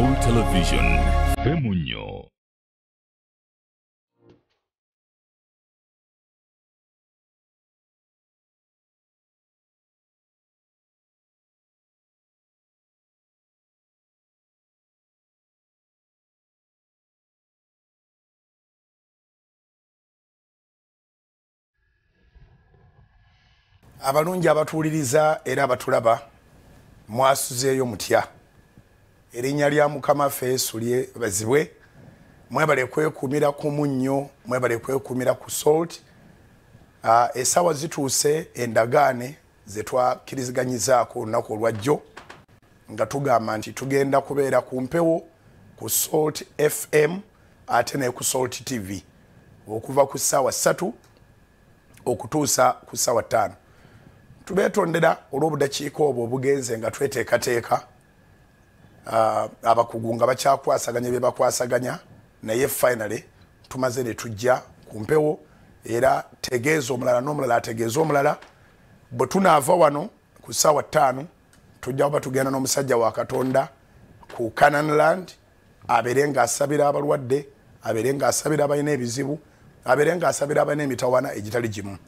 Soul Television. Femunyo. abalungi abatuwuliriza era abatulaba mwasuzeeyo mutya erinnya lya mukama ffe yesu lyebazibwe mwebale kwekuumira ku munnyo mwebale kwekuumira ku salt. Uh, esawa zituuse endagaane zetwakkiriziganyizaako olunaku olwajjo nga tugamba nti tugenda kubeera ku mpewo ku salt fm ate ne ku salt tv okuva ku ssaawa ssatu okutuusa ku ssaawa ttaano. Tubeetondera olw'obudakiika obwo obugenze nga tweteekateeka abakugu nga bakyakwasaganya bye bakwasaganya naye finally tumaze ne tujja ku mpewo era tegeeza omulala n'omulala ategeeza omulala. Bwe tunaava wano ku ssaawa ttaano tujja kuba tugenda n'omusajja wa katonda ku canan land abeere ng'asabira abalwadde abeere ng'asabira abalina ebizibu abeere ng'asabira abalina emitawana egitali gimu.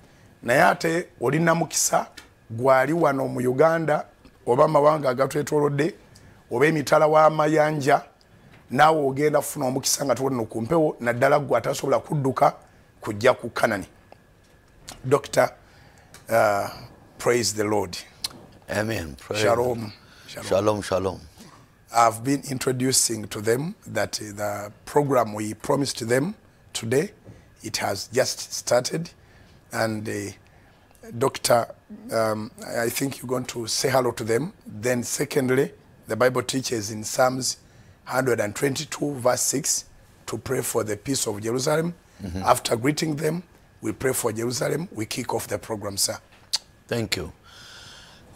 Naye ate olina mukisa gwali wano mu uganda oba amawanga agatwetolodde oba emitala w'amayanja naawe ogenda kufuna omukisa nga tuwoneno ku mpewo naddala gwe atasobola kudduka kujja ku kanani dr uh, praise the lord Amen. Praise shalom, shalom. Shalom, shalom. I've been introducing to them that the program we promised them today, it has just started. And uh, Doctor, um, I think you're going to say hello to them. Then secondly, the Bible teaches in Psalms 122 verse 6 to pray for the peace of Jerusalem. Mm -hmm. After greeting them, we pray for Jerusalem. We kick off the program, sir. Thank you.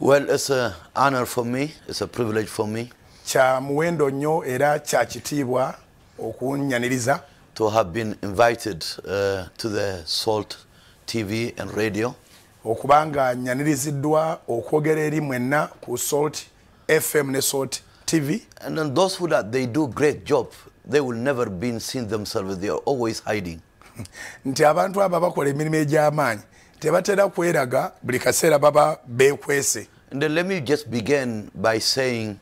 Well, it's an honor for me. It's a privilege for me kya muwendo nnyo era kya kitiibwa okunyaniriza to have been invited uh, to the Salt TV and radio. Okubanga nyaniriziddwa okwogera eri mwenna ku salt fm ne salt tv And then those who that they do great job, they will never be seen themselves. They are always hiding. nti abantu abo bakola emirimu egy'amaanyi tebatera kweraga buli kaseera baba beekwese And then let me just begin by saying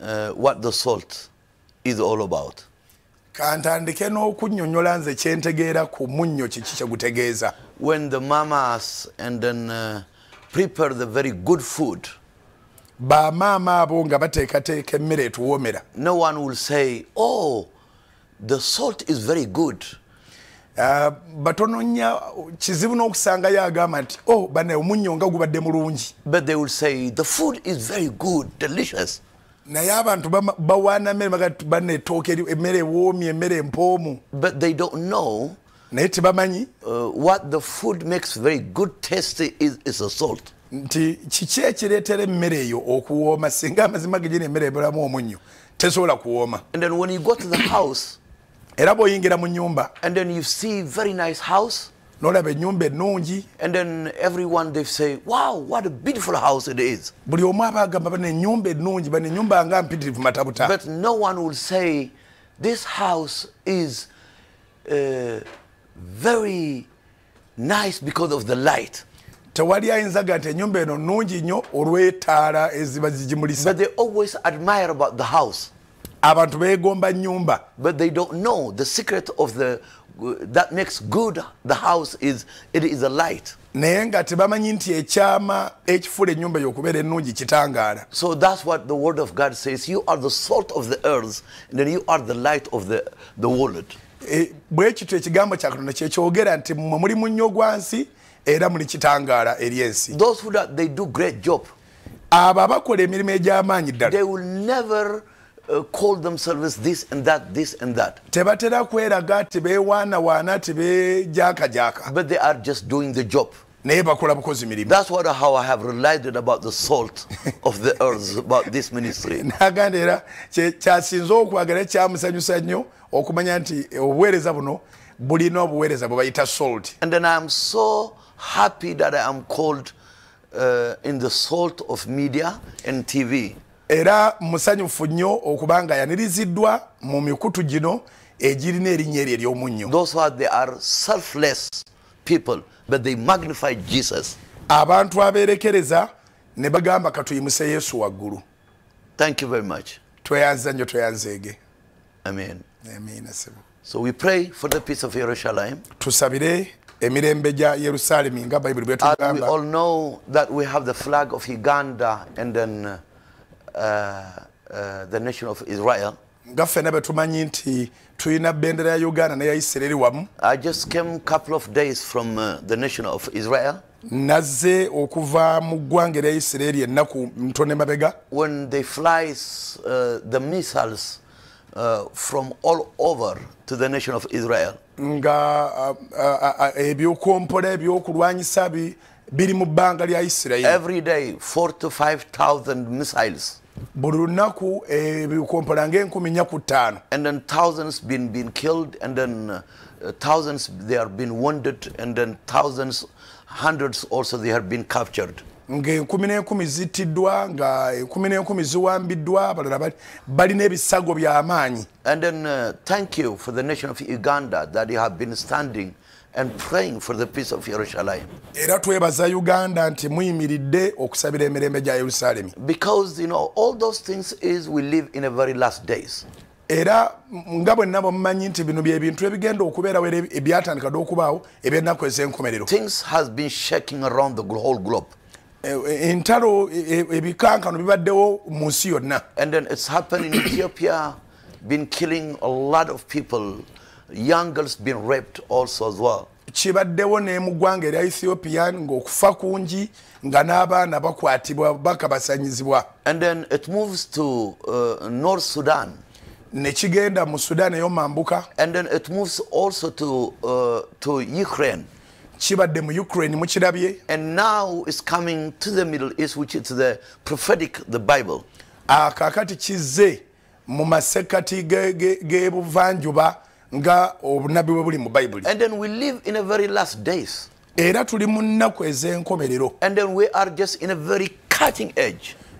uh, what the salt is all about. kantandike n'okunnyonnyola nze kyentegeera ku munnyo kiki kyegutegeeza When the mamas and then uh, prepare the very good food, bamaama abo nga bateekateeka emmere etuwoomera no one will say, oh, the salt is very good. Ah, batono nnyo kizibu n'okusangayo agamba nti o bane omunnyo nga gubadde mulungi But they will say, the food is very good, delicious. naye abantu bawaana mmere baga bane ettooke eri- emmere ewoomye emmere empoomu But they don't know naye tebamanyi uh, what the food makes very good tasty is, is the salt. Nti kiki ekireetera emmere eyo okuwooma singa amazima ge gina emmere ebulamu omunnyo tesobola kuwooma And then when you go to the house, era bw'oyingira mu nnyumba and then you see very nice house, n'olaba ennyumba ennungi and then everyone they say, wow, what a beautiful house it is. buli omu aba agamba bano ennyumba ennungi bano ennyumba nga mpitirivu matabuta But no one will say, this house is uh, very nice because of the light. Tewali ayinzaga nti ennyumba eno nnungi nnyo olw'etaala eziba zigimulisa abantu beegomba nnyumba But they don't know the secret of the that makes good the house is it is a light. naye nga tebamanyi nti ekyama ekifula ennyumba y'okubeera ennungi kitangaala So that's what the word of God says. You are the salt of the earth, and then you are the light of the, the world. E, bwe kityo ekigambo kya katonda kyekyogera nti mmwe muli munnyo gwa nsi era muli kitangaala eri ensi Those who that they do great job, abo abakola emirimu egy'amaanyi ddala they will never uh, call themselves this and that, this and that. tebatera kweraga tebeewaanawaana tebeejaakajaaka But they are just doing the job. naye bakola bukozi mirimu That's what how I have realized about the salt of the earth about this ministry. naganda era kyasinze okwagala kyamusanyusa nnyo okumanya nti obuweereza buno bulina obuweereza bwe bayita salt And then I am so happy that I am called uh, in the salt of media and TV. era musanyufu nnyo okubanga yaniriziddwa mu mikutu gino egirina erinnya eryo ery'omunnyo Those who are, they are selfless people, but they magnify Jesus. abantu abeerekereza ne bagamba katuyimuse yesu waggulu Thank you very much. tweyanza nnyo tweyanzeege Amen. amen So we pray for the peace of Jerusalem. tusabire emirembe gya yerusaalemi nga bayibuli bwetugamba all know that we have the flag of Uganda and then uh, uh, the nation of Israel. nga ffena bwe tumanyi nti tulina bendera ya uganda neya isirayiri wamu. I just came couple of days from uh, the nation of Israel. Nazze okuva mu ggwanga erya isirayiri ennaku ntone mabega when they flies uh, the missiles uh, from all over to the nation of Israel. nga ah, ah, ebyokwompola ebyokulwanyisa biri mu bbanga lya isirayiri Every day, four to five thousand missiles, buli lunaku ebyokwompola ng'enkumi nnya ku ttaano and then thousands been been killed, and then uh, uh, thousands they are been wounded, and then thousands, hundreds also they have been captured. Ng'enkumi n'enkumi zittiddwa nga enkumi n'enkumi ziwambiddwa abalala bali- balina ebisago by'amaanyi And then uh, thank you for the nation of Uganda that you have been standing and praying for the peace of Jerusalem. era twebaza uganda nti muyimiridde okusabira emirembe gya yerusaalemi Because you know all those things is we live in a very last days. era ngabo nga nabo mumanyi nti bino byebintu ebigenda okubeera were ebyatandika dokubawo okubaawo eby'ennaku ez'enkomerero Things has been shaking around the whole globe. E- e- entalo e- e- ebikankano bibaddewo mu nsi yonna And then it's happened in Ethiopia, been killing a lot of people. Young girls been raped also as well. kibaddewo ne mu ggwanga erya ethiopia ng'okufa kungi nga n'abaana bakwatibwa bakabasanyizibwa And then it moves to uh, North Sudan. ne kigenda mu sudan ey'omambuka And then it moves also to, uh, to Ukraine. Kibadde mu ukraine mukirabye And now it's coming to the Middle East, which is the prophetic, the Bible. akaakati kizze mu ge- g'ebuvanjuba nga obunabbi bwe buli mu bayibuli And then we live in a very last days. era tuli mu nnaku ez'enkomerero And then we are just in a very cutting edge.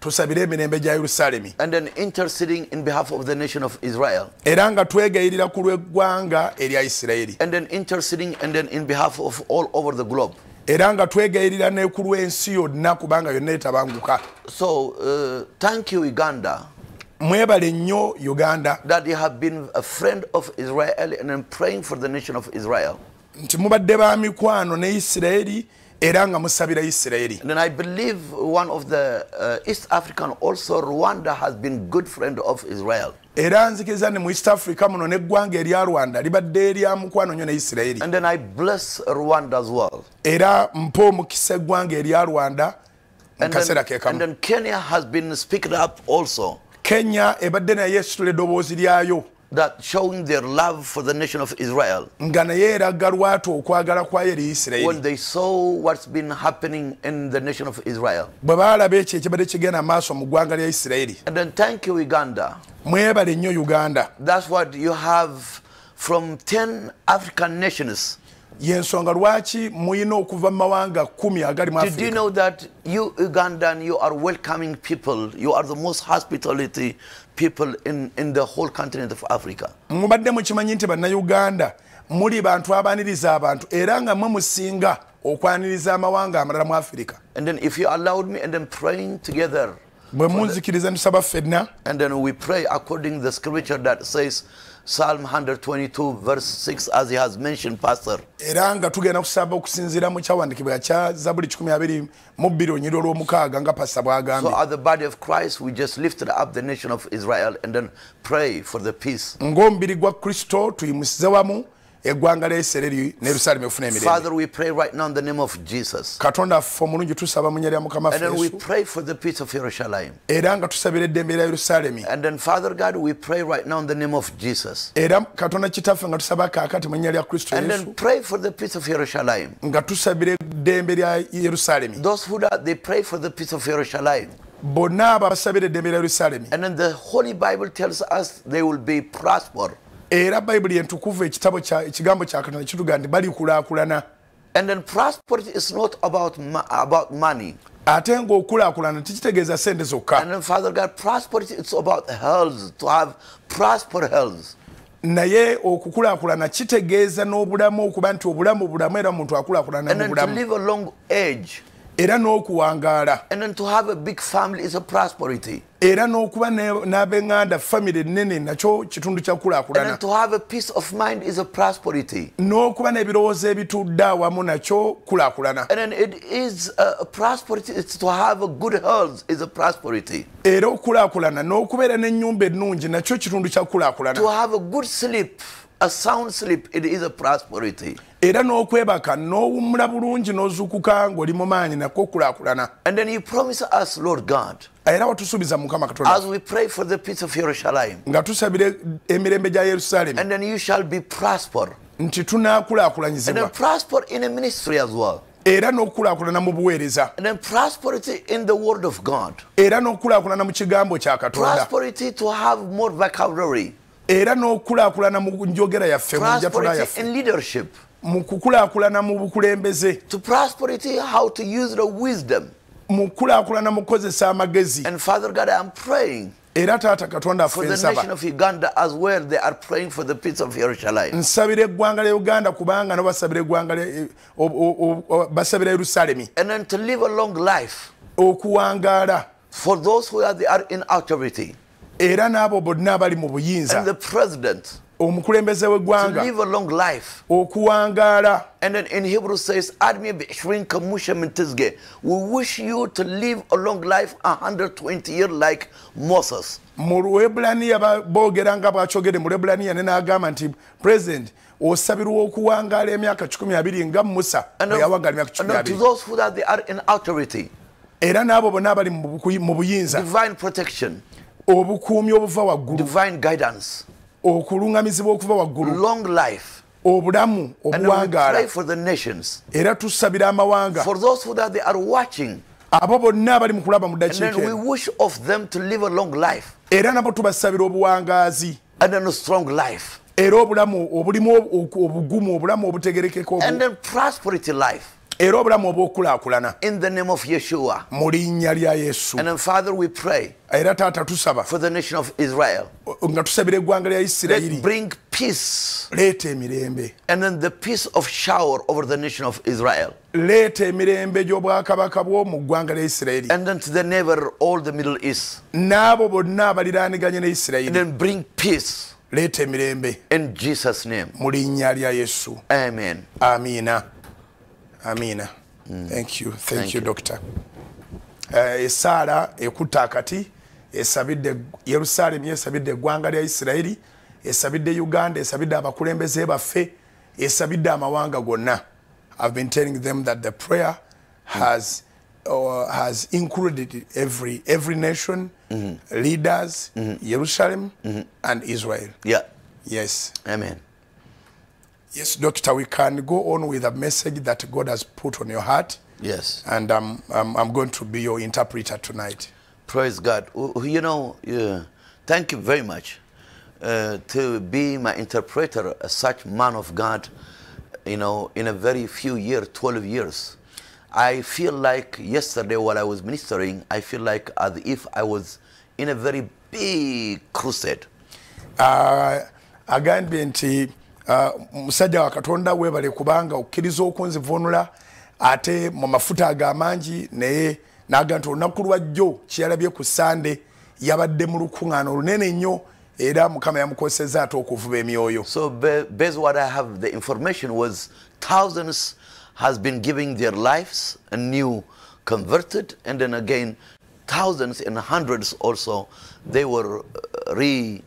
tusabire emirembe gya yerusaalemi And then interceding in behalf of the nation of Israel. era nga twegayirira ku lw'eggwanga erya isirayiri And then interceding and then in behalf of all over the globe. era nga twegayirira ne ku lw'ensi yonna kubanga yonna etabanguka So uh, thank you, Uganda, mwebale nnyo uganda that you have been a friend of Israel and praying for the nation of Israel. nti mubadde ba mikwano ne isirayiri era nga musabira isirayiri And then I believe one of the uh, East African also Rwanda has been good friend of Israel. era nzikiriza ne mu east africa muno n'eggwanga erya rwanda libadde erya mukwano nnyo ne isirayiri And then I bless Rwanda as well. era mpa omukisa eggwanga erya rwanda mu And kaseera then, ke and then Kenya has been speaking up also. Kenya ebadde naye esitula eddoboozi lyayo that showing their love for the nation of Israel nga naye eraga lwatu okwagala kwayo eri when isirayiri they saw what's been happening in the nation of Israel. bwe baalaba ekyo ekibadde kigenda maaso mu ggwanga lya isirayiri And then thank you, Uganda. mwebale nnyo uganda That's what you have from 10 African nations. yensonga lwaki muyina okuva mu mawanga kumi agali mu Did you afirika know that you Ugandan, you are welcoming people. You are the most hospitality people in, in the whole continent of Africa. mubadde mukimanyi nti bannayuganda muli bantu abaniriza abantu era nga mwe musinga okwaniriza amawanga amalala mu afirika And then if you allowed me and then praying together, bwe munzikiriza tusaba ffenna and then we pray according to the scripture that says Psalm 122 verse 6 as he has mentioned, Pastor. era nga tugenda kusaba okusinziira mu kyawandikibwa kya zabuli 12 mu bbiri onyiri olw'omukaaga nga pasa So bw'agambye as the body of Christ, we just lifted up the nation of Israel and then pray for the peace. ng'omubiri gwa kristo tuyimusize wamu eggwanga lya isirayiri ne yerusaalemi ofuna emirembe Father, we pray right now in the name of Jesus. katonda ffe omulungi tusaba mu nnya lya mukama And then we feesu pray for the peace of Jerusalem. era nga tusabira eddembe lya yerusaalemi And then, Father God, we pray right now in the name of Jesus. era katonda kitaffe nga tusaba kaakati mu nnya lya kristo And yesu then pray for the peace of Jerusalem. nga tusabira eddembe lya yerusaalemi Those who that they pray for the peace of Jerusalem. bonna abo abasabira eddembe lya yerusaalemi And then the Holy Bible tells us they will be prosper. Era bayibuli entukuvu ekitabo kya- ekigambo kya katonda kituga nti balikulaakulana And then prosperity is not about mo- about money. ate ng'okulaakulana tekitegeeza sente zokka And then Father God, prosperity it's about health, to have prosper health. naye okukulaakulana kitegeeza n'obulamu okuba nti obulamu bulamu era omuntu akulaakulana And era n'okuwangaala. Era n'okuba n'ab'eŋŋanda famire ennene nakyo kitundu kya And kulaakulana then to have a peace of mind is a prosperity. n'okuba n'ebirowoozo ebitudde awamu nakyo kulaakulana era okulaakulana n'okubeera n'ennyumba ennungi nakyo kitundu kya To kulaakulana have a good sleep, a sound sleep, it is a prosperity. Era n'okwebaka n'owummula bulungi n'ozuukuka ng'oli mu maanyi nakwo kulaakulana And then you promise us, Lord God, era watusuubiza mukama katonda as we pray for the peace of Jerusalem, nga tusabira emirembe gya yerusaalemi and then you shall be prosper. nti And tunaakulaakulanyizibwa then prosper in a ministry as well. era n'okulaakulana mu buweereza. And era n'okulaakulana mu kigambo kya katonda. Era n'okulaakulana mu njogera yaffe mu njatula yaffe. Mu kukulaakulana mu bukulembeze To prosperity, how to use the wisdom. mu kukulaakulana mu kukozesa amagezi And Father God, I'm praying era taata katonda for affe the nation nsaba of Uganda as well. They are praying for the peace of Jerusalem. nsabira eggwanga lya uganda kubanga nabo basabira eggwanga o- basabira yerusaalemi okuwangaala era n'abo bonna abali mu buyinza omukulembeze w'eggwanga okuwangaala. And then in Hebrew says, Admi b'ishrin kamusha min tizge." We wish you to live a long life, 120 years like Moses. mu lwebulaniya boogera nga bwakyogere mu lwebulaniya ne n'agamba nti president osabirwa okuwangaala emyaka 12 nga musa bwe yawangaala emyaka and then to 12 those who are, they are in authority, era n'abo bonna abali mu buyinza. Divine protection, obukuumi obuva waggulu. Divine guidance, okuluŋŋamizibwa okuva waggulu. Long life. obulamu obuwangaala era tusabira amawanga. Abo bonna abali mu kulaba mu And dakiika then we eno. wish of them to live a long life. Era nabo tubasabira obuwangaazi. Era obulamu obulimu obu- obugumu obulamu obutegerekeka era obulamu obw'okulaakulana in the name of Yeshua. mu linnya lya yesu And then, Father, we pray era taata tusaba for the nation of Israel. nga tusabira eggwanga lya isirairi isirayiri bring peace leeta emirembe and then the peace of shower over the nation of Israel. leeta emirembe gy'obwakabaka bwo mu ggwanga lya isirayiri And then to the neighbor, all the Middle East. n'abo bonna abaliraaniganye ne And then bring peace leeta emirembe in Jesus' name. mu linnya lya yesu Amen. amiina amiina thank you. Thank Thank you you. doctor. Eh, esaala ekutta akati esabidde yerusaalemi esabidde eggwanga lya isirayiri esabidde uganda esabidde abakulembeze baffe esabidde amawanga gonna. I've been telling them that the prayer has uh, has included every every nation leaders jerusalem and israel. Yeah. yes. Amen. Yes, Doctor, we can go on with a message that God has put on your heart, Yes. and um, um, I'm going to be your interpreter tonight. Praise God. You know, uh, thank you very much uh, to be my interpreter, such man of God, you know, in a very few years, 12 years. I feel like yesterday while I was ministering, I feel like as if I was in a very big crusade. Uh, nti uh, musajja wa katonda weebale kubanga okkiriza okunzivuunula ate mu mafuta ago amangi naye n'agamba nti olunaku lwa jjo kyeyalabye ku sande yabadde mu lukuŋŋaana olunene nnyo era mukama yamukozesezza ate okuvuba emyoyo. So ba- based what I have, the information was thousands has been giving their lives and new converted, and then again thousands and hundreds also they were uh, re uh,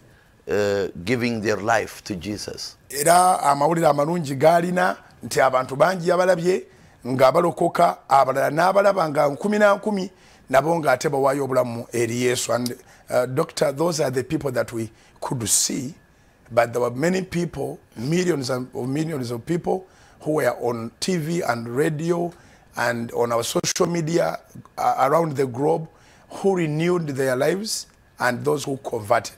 giving their life to Jesus. era amalungi nti abantu bangi abalabye nga balokoka abalala na eri yesu and uh, doctor those are the people that we could see but there were many people millions and- of millions of people who were on tv and radio and on our social media uh, around the globe who renewed their lives and those who converted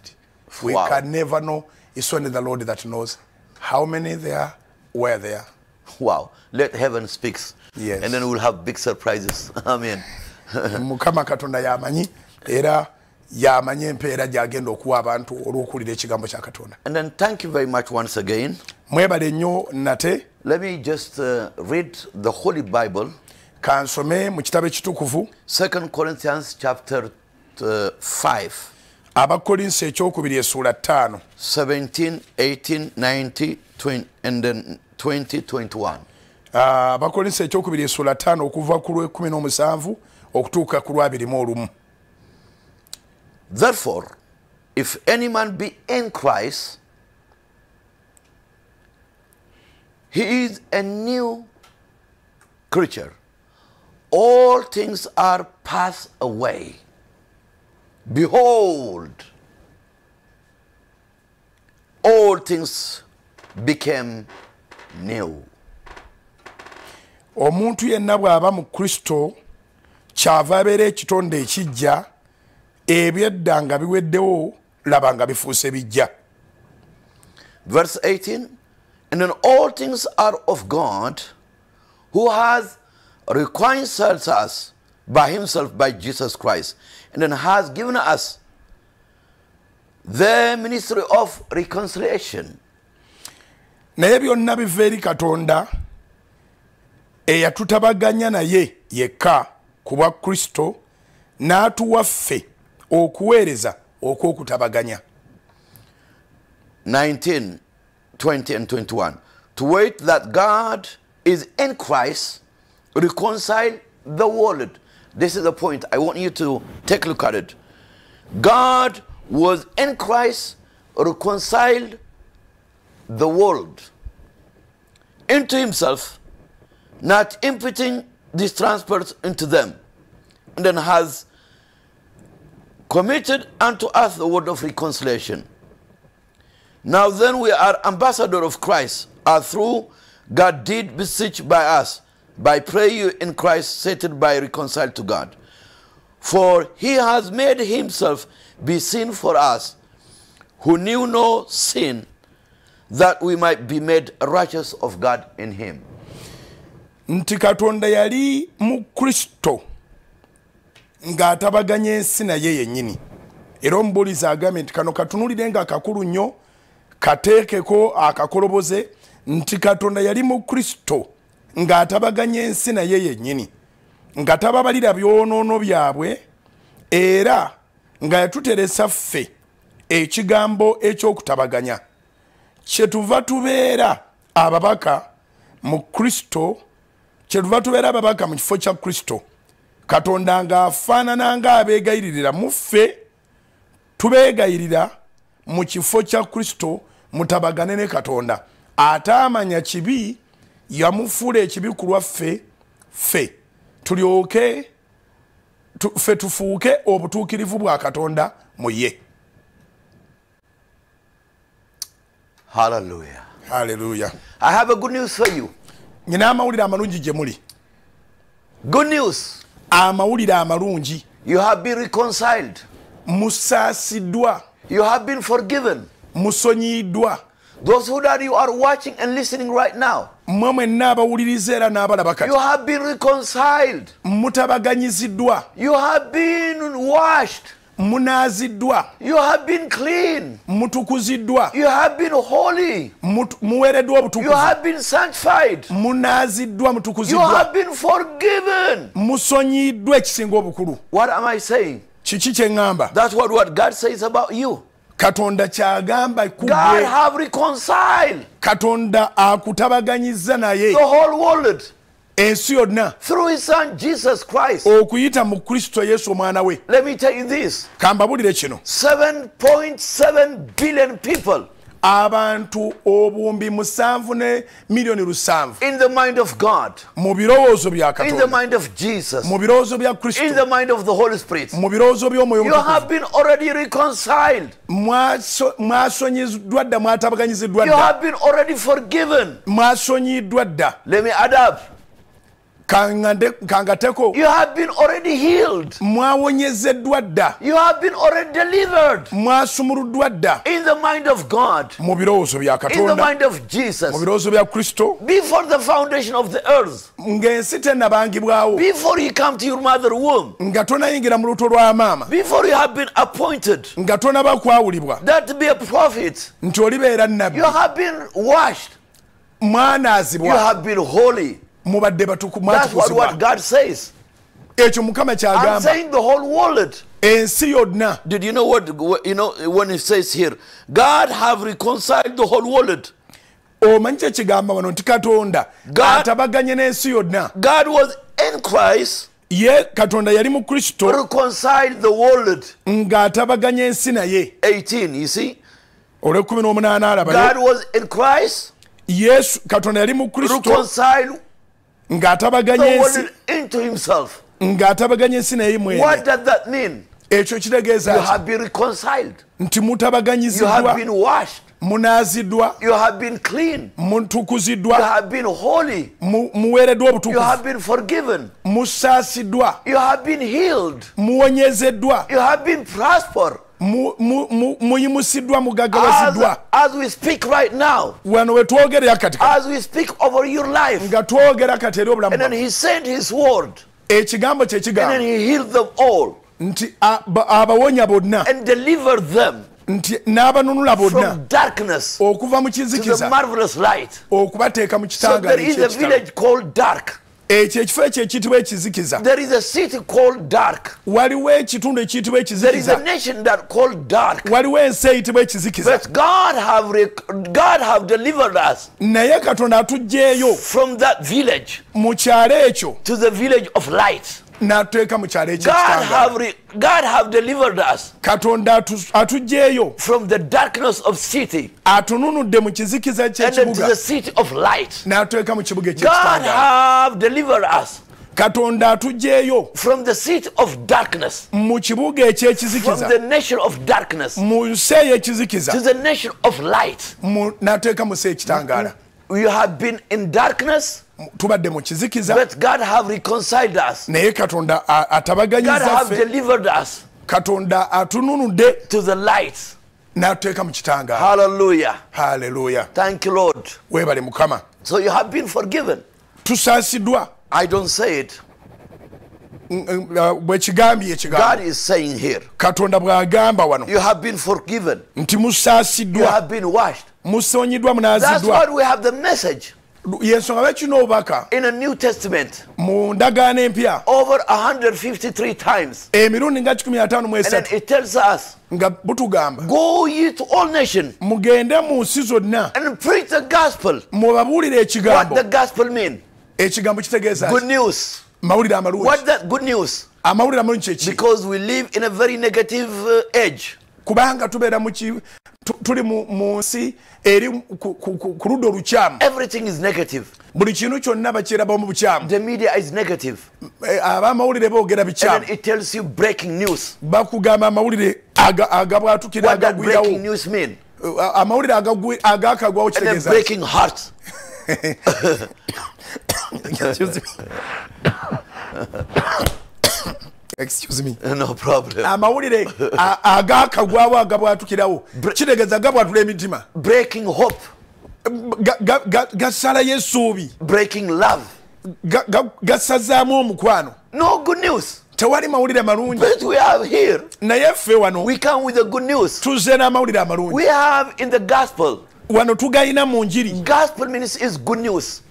we Wow. can never know it's only the lord that knows how many there were there Wow. Let heaven speaks. Yes. And then we'll have big surprises. Amen. mukama katonda yamanyi era yamanyi empeera gyagenda okuwa abantu olw'okuwulira ekigambo kya katonda And then thank you very much once again. mwebale nnyo nate Let me just uh, read the Holy Bible, kansome mu kitabo ekitukuvu 2 Corinthians chapter uh, 5, abakolinsi ekyokubiri essuula ttaano 17, 18, 19, 20, and then 20, 21. Ah, abakolinsi ekyokubiri essuula ttaano okuva ku lwekumi n'omusanvu okutuuka ku lwabiri mu olumu Therefore, if any man be in Christ, he is a new creature. All things are passed away. Behold, all things became new. omuntu yenna bw'aba mu kristo kyava abeera ekitonde ekijja ebyedda nga biweddewo laba nga bifuuse bijja Verse 18 And then all things are of God, who has reconciled us by himself by Jesus Christ, and then has given us the ministry of reconciliation. naye byonna biva eri katonda eyatutabaganya naye yekka ku bwa kristo n'atuwa ffe okuweereza okw'okutabaganya 19, 20, and 21. To wait that God is in Christ, reconcile the world. This is the point. I want you to take a look at it. God was in Christ, reconciled the world into himself, not imputing these transfers into them, and then has committed unto us the word of reconciliation. Now then, we are ambassador of Christ, as through God did beseech by us, by pray you in Christ, seated by reconciled to God. For he has made himself be sin for us, who knew no sin, that we might be made righteous of God in him. nti katonda yali mu kristo ng'atabaganya ensi naye yennyini era omubuulizi agambye nti kano katunulire nga kakulu nnyo kateekeko akakoloboze nti katonda yali mu kristo ng'atabaganya ensi naye yennyini nga tababalira byonoono byabwe era nga yatuteresa ffe ekigambo ekyokutabaganya. Kyetuva tubeera ababaka mu kristo kyetuva tubeera ababaka mu kifo kya kristo. Katonda ng'afaanana ng'abeegayiririra mu ffe tubeegayirira mu kifo kya kristo mutabagane ne katonda. Ate amanya kibi yamufuula ekibi ku lwaffe ffe tulyoke tu- ffe tufuuke obutuukirivu bwa katonda mu ye Hallelujah. haleluya I have a good news for you. nyina amawulire amalungi gye muli Good news. amawulire amalungi You have been reconciled. musaasiddwa You have been forgiven. musonyiyiddwa Those who that you are watching and listening right now, mmwe mwenna abawuliriza era n'abalaba kati you have been reconciled. mutabaganyiziddwa You have been washed. munaaziddwa You have been clean. mutukuziddwa You have been holy. muweereddwa You obutukuvu have been sanctified. munaaziddwa You mutukuziddwa have been forgiven. musonyiyiddwa ekisinga obukulu What am I saying? kiki kye ŋŋamba That's what, what God says about you. Katonda kyagamba katonda akutabaganyiza naye. the whole world. ensi yonna. through his son Jesus Christ. okuyita mu kristo yesu omwana we. Let me tell you this. Kambabulire kino. 7.7 billion people abantu obuwumbi musanvu ne miliyoni lusanvu. Mu birowoozo bya katonda. mu birowoozo bya kristo. Mu birowoozo by'omwoyo mwasonyiddwa dda mwatabaganyiziddwa dda mwasonyiddwa dda Let me add up. Kangande- kangateko. You have been already healed. mwawonyezeddwa dda. You have been already delivered. Mwasumuluddwa dda. In the mind of God, mu birowoozo bya in the katonda. mind of Jesus, mu birowoozo bya kristo. Before the foundation of the earth, ng'ensi tennabangibwawo. Before you come to your mother womb, nga tonayingira mu luto lwa maama. Before you have been appointed. Nga tonaba kwawulibwa. That to be a prophet, nti olibeera nabbi you have been washed, you mwanaazibwa have been holy. Mubadde batuku- That's what, what mwatukuzibwa God says. ekyo mukama kyagamba. ensi yonna. Did you know what, you know when it says here? God have reconciled the whole world. omanyi kyekigamba wano nti katonda atabaganye n'ensi yonna. God was in Christ, ye katonda yali mu kristo ng'atabaganya ensi naye. 18, you see? olwekumi n'omunaana Christ, yesu katonda yali mu kristo ng'atabaganya ensi into himself. ng'atabaganya ensi naye What mwene does that mean? ekyo kitegeeza You have been reconciled. nti You have mutabaganyiziddwa been washed. munaaziddwa You have been clean. You mutukuziddwa have been holy. mu- muweereddwa You obutukuvu have been forgiven. musaasiddwa You have been healed. muwonyezeddwa Muyimusiddwa mugagawaziddwa wano we twogerera kati nga twogera kati eri obulamu ekigambo them all nti aba- abawonya bonna. nti n'abanunula bonna. okuva mu kizikiza. okubateeka mu So ekyo ekifo ekyo ekiyitibwa ekizikiza. Waliwo ekitundu ekiyitibwa ekizikiza. Waliwo ensi eyitibwa ekizikiza. Naye katonda village mu kyalo ekyo n'ateeka mu kyalo ekyekitanga katonda atugyeyo. atununudde mu kizikiza kyekibuga. n'ateeka mu kibuga ekyekitanga katonda atugyeyo. mu kibuga ekyekizikiza mu nsi eyekizikiza n'ateeka mu nsi ekitangaala. You have been in darkness. Tubadde mu kizikiza. Naye katonda a- God atabaganyiza have ffe. delivered us katonda atununudde n'atuteeka mu Lord. weebale mukama. Tusaasiddwa uh, bwe kigambye God ekigambo is saying here. katonda bw'agamba wano nti musaasiddwa have been what the yensonga bakina obubaka in the New Testament mu ndagaano empya over 153 times. emirundi nga 15 mu esatu it tells us, nga butugamba go ye to all nations mugende mu nsi zonna and preach the gospel. mubabuulire What ekigambo the gospel mean? ekigambo kitegeeza Good news. mawulire amalungi What that good news? amawulire amalungi kyeki Because we live in a very negative uh, age. Kubanga tubeera mu ki- tu- tuli mu nsi eri ku- ludda olukyamu. Buli kintu kyonna bakyerabamu mu bukyamu. Eh, abamawulire boogera bikyamu bakugamba amawulire aga- agabwatukira agagwirawo? Eh, amawulire agakagwawo kitegeeza ki? breaking hearts. Excuse me. Excuse me. No problem. Amawulire a- agakagwawo agabwatukirawo kitegeeza gabwatula emitima. Breaking hope. Ga- ga- ga- gasalayo essuubi Breaking love. Ga- ga- gasazaamu omukwano. No good news. tewali mawulire malungi. Naye ffe wano we come with the good news. tuzze n'amawulire amalungi. Wano tugayina mu njiri.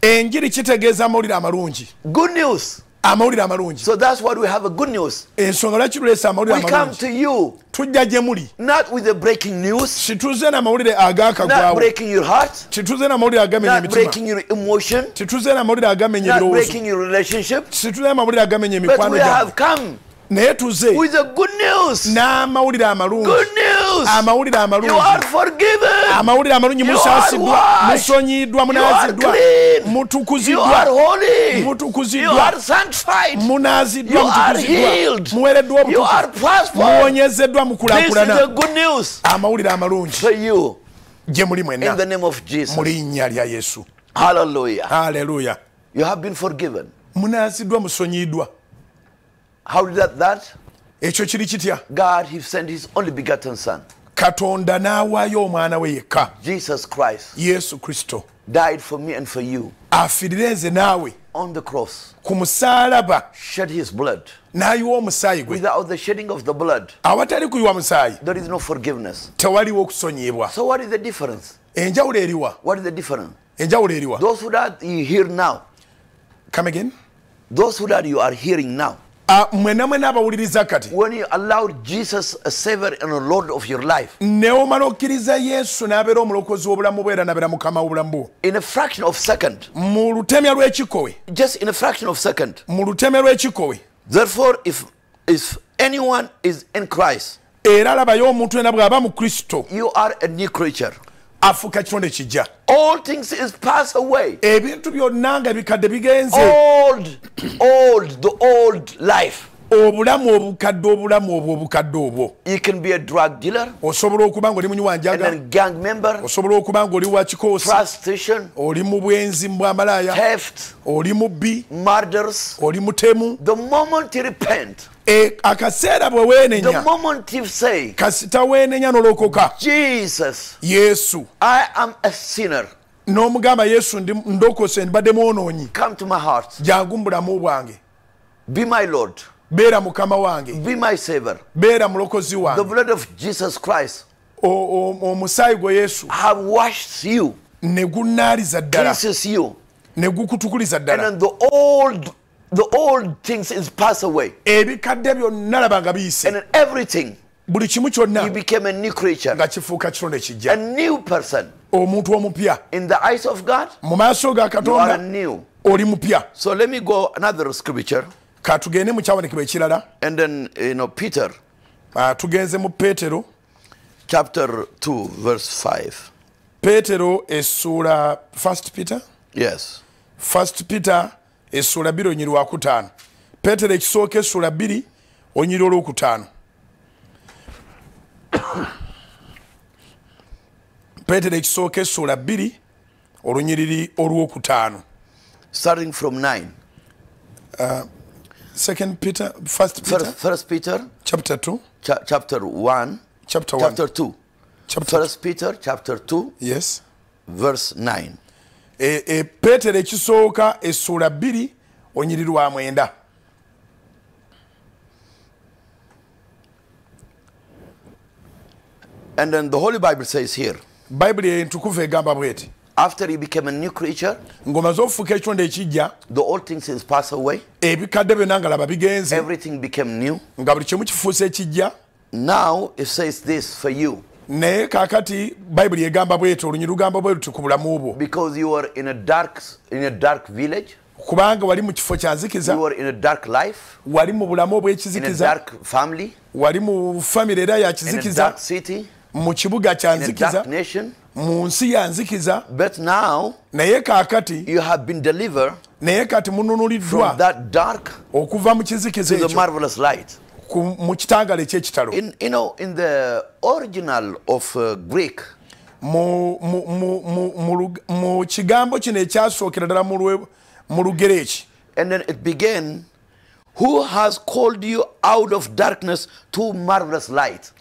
Enjiri kitegeeza amawulire amalungi. Good news. Amawulire amalungi. So that's why we have a good news. ensonga lwaki tuleesa amawulire We come to you. Tujja gye muli. Not with the breaking news, kituze n'amawulire not agaakagwawo breaking your heart, kituze n'amawulire agamenya emitima. breaking your emotion, kituze n'amawulire agamenya ebirowoozo breaking your relationship, kituze n'amawulire agamenya but emikwano we gyabwe have come naye tuze. N'amawulire amawulire amalungiamawulire amalungi musaasiddwa musonyiddwa munaziddwa mutukuziddwa mutukuziddwa munaziddwa mutukuziddwa mukulakulana amawulire amalungi. Gye muli mwena lya yesu. Haleluya munaziddwa musonyidwa How did that? that? ekyo kiri kitya? God, He sent His only begotten Son, katonda n'awaayo omwana we yekka. Jesus Christ, yesu kristo. died for me and for you. Afirire nze naawe. On the cross, ku musaalaba. Shed His blood. n'ayiwa omusaayi gwe. Without the shedding of the blood, awatali kuyiwa musaayi. there is no forgiveness. tewaliwo okusonyiyibwa So, what is the difference? enjawulo eriwa. What is the difference? enjawulo eriwa. Those who that you hear now, come again? Those who that you are hearing now, mwena mwena abawuliriza kati when you allowed Jesus a Savior and a Lord of your life, ne omala okkiriza yesu n'abeera omulokozi w'obulamu bwo era n'abeera mukama w'obulamu bwo in a fraction of second, mu lutemya lw'ekikowe just in a fraction of second. mu lutemya lw'ekikowe Therefore, if if anyone is in Christ, era labayo omuntu yena bw'aba mu kristo you are a new creature. Afuuka kitonde kijja. All things is passed away. ebintu byonna nga bikadde bigenze. Old, old, the old life. obulamu obukadde obulamu obwo obukadde obwo. You can be a drug dealer osobola okuba ngaoli and munywanjaga gang member, osobola okuba ngaoli wa kikoosi. Prostitution, oli mu bwenzi mu bwamalaaya theft, oli mubbi murders. oli mutemu E, akaseera bwe weenenya. Kasita weenenya n'olokoka yesu. N'omugamba yesu ndokose mbadde mwonoonyi jangu mu bulamu bwange beera mukama wange. Beera mulokozi wange. Omusaayi gwe yesu. ne gunnaaliza ddala. ne gukutukuliza ddala the old, things is passed away, ebikadde byonna laba nga biyise. And everything buli kimu you kyonna became a new creature, nga kifuuka kitonde a kijja new person. omuntu omupya. In the eyes of God, mu maaso ga you are katonda new. oli mupya. So let me go another scripture, katugende mu kyawonekebwa ekirala. And then you know Peter, Ah, tugenze mu peetero. Chapter two, verse five. peetero essuula first peter? Yes. first peter essula bbiri onyiri wakutaano. Peetero ekisooka essula bbiri onyiri olwokutaano. Peetero ekisooka essula bbiri olunyiriri olwokutaano. Starting from nine. Uh, second peter first peter, first, first peter. Chapter two. Cha chapter one. Chapter one. chapter two. Chapter first two. peter chapter two. Yes. Verse nine. Peetero ekisooka essuula bbiri onyiri lwa mwenda. And then the Holy Bible says here, bayibuli entukuvu egamba bweti after you became a new creature, ng'omaze okufuuka ekitonde ekijja the old things is passed away, ebikadde byonna nga laba bigenze everything became new. nga buli kimu kifuuse ekijja. Now it says this for you, naye kakati bayibuli egamba bwetu olunyi lugamba bwetu ku bulamu bwo. Kubanga wali mu kifo kyazikiza wali mu bulamu obwekizikiza wali mu famire era yakizikiza mu kibuga kyanzikiza mu nsi yanzikiza naye kakati naye kati mununuliddwa okuva mu kizikiza ekyo. Mu kitangalo eky'ekitalo uh, mu- kigambo kino ekyasookera ddala mu lugereeki and then it began, "Who has called you out of darkness to marvelous light?"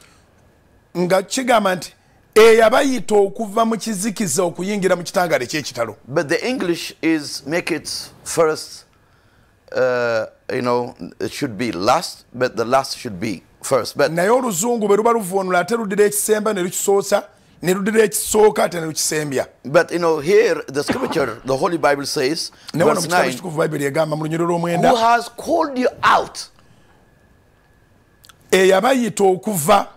nga kigamba nti eyabayita okuva mu kizikiza okuyingira mu kitangalo eky'ekitalo But the English is make it first. Uh, you know, it should be last, but the last should be first. But naye oluzungu bwe luba luvuunula ate luddira ekisemba ne lukisoosa ne luddira ekisooka ate ne lukisembya But you know, here the scripture, the Holy Bible says, ne wano mu kitabo 9, kitukuvu bayibuli egamba mu lunyiro who lw'omwenda has called you out, eyabayita okuva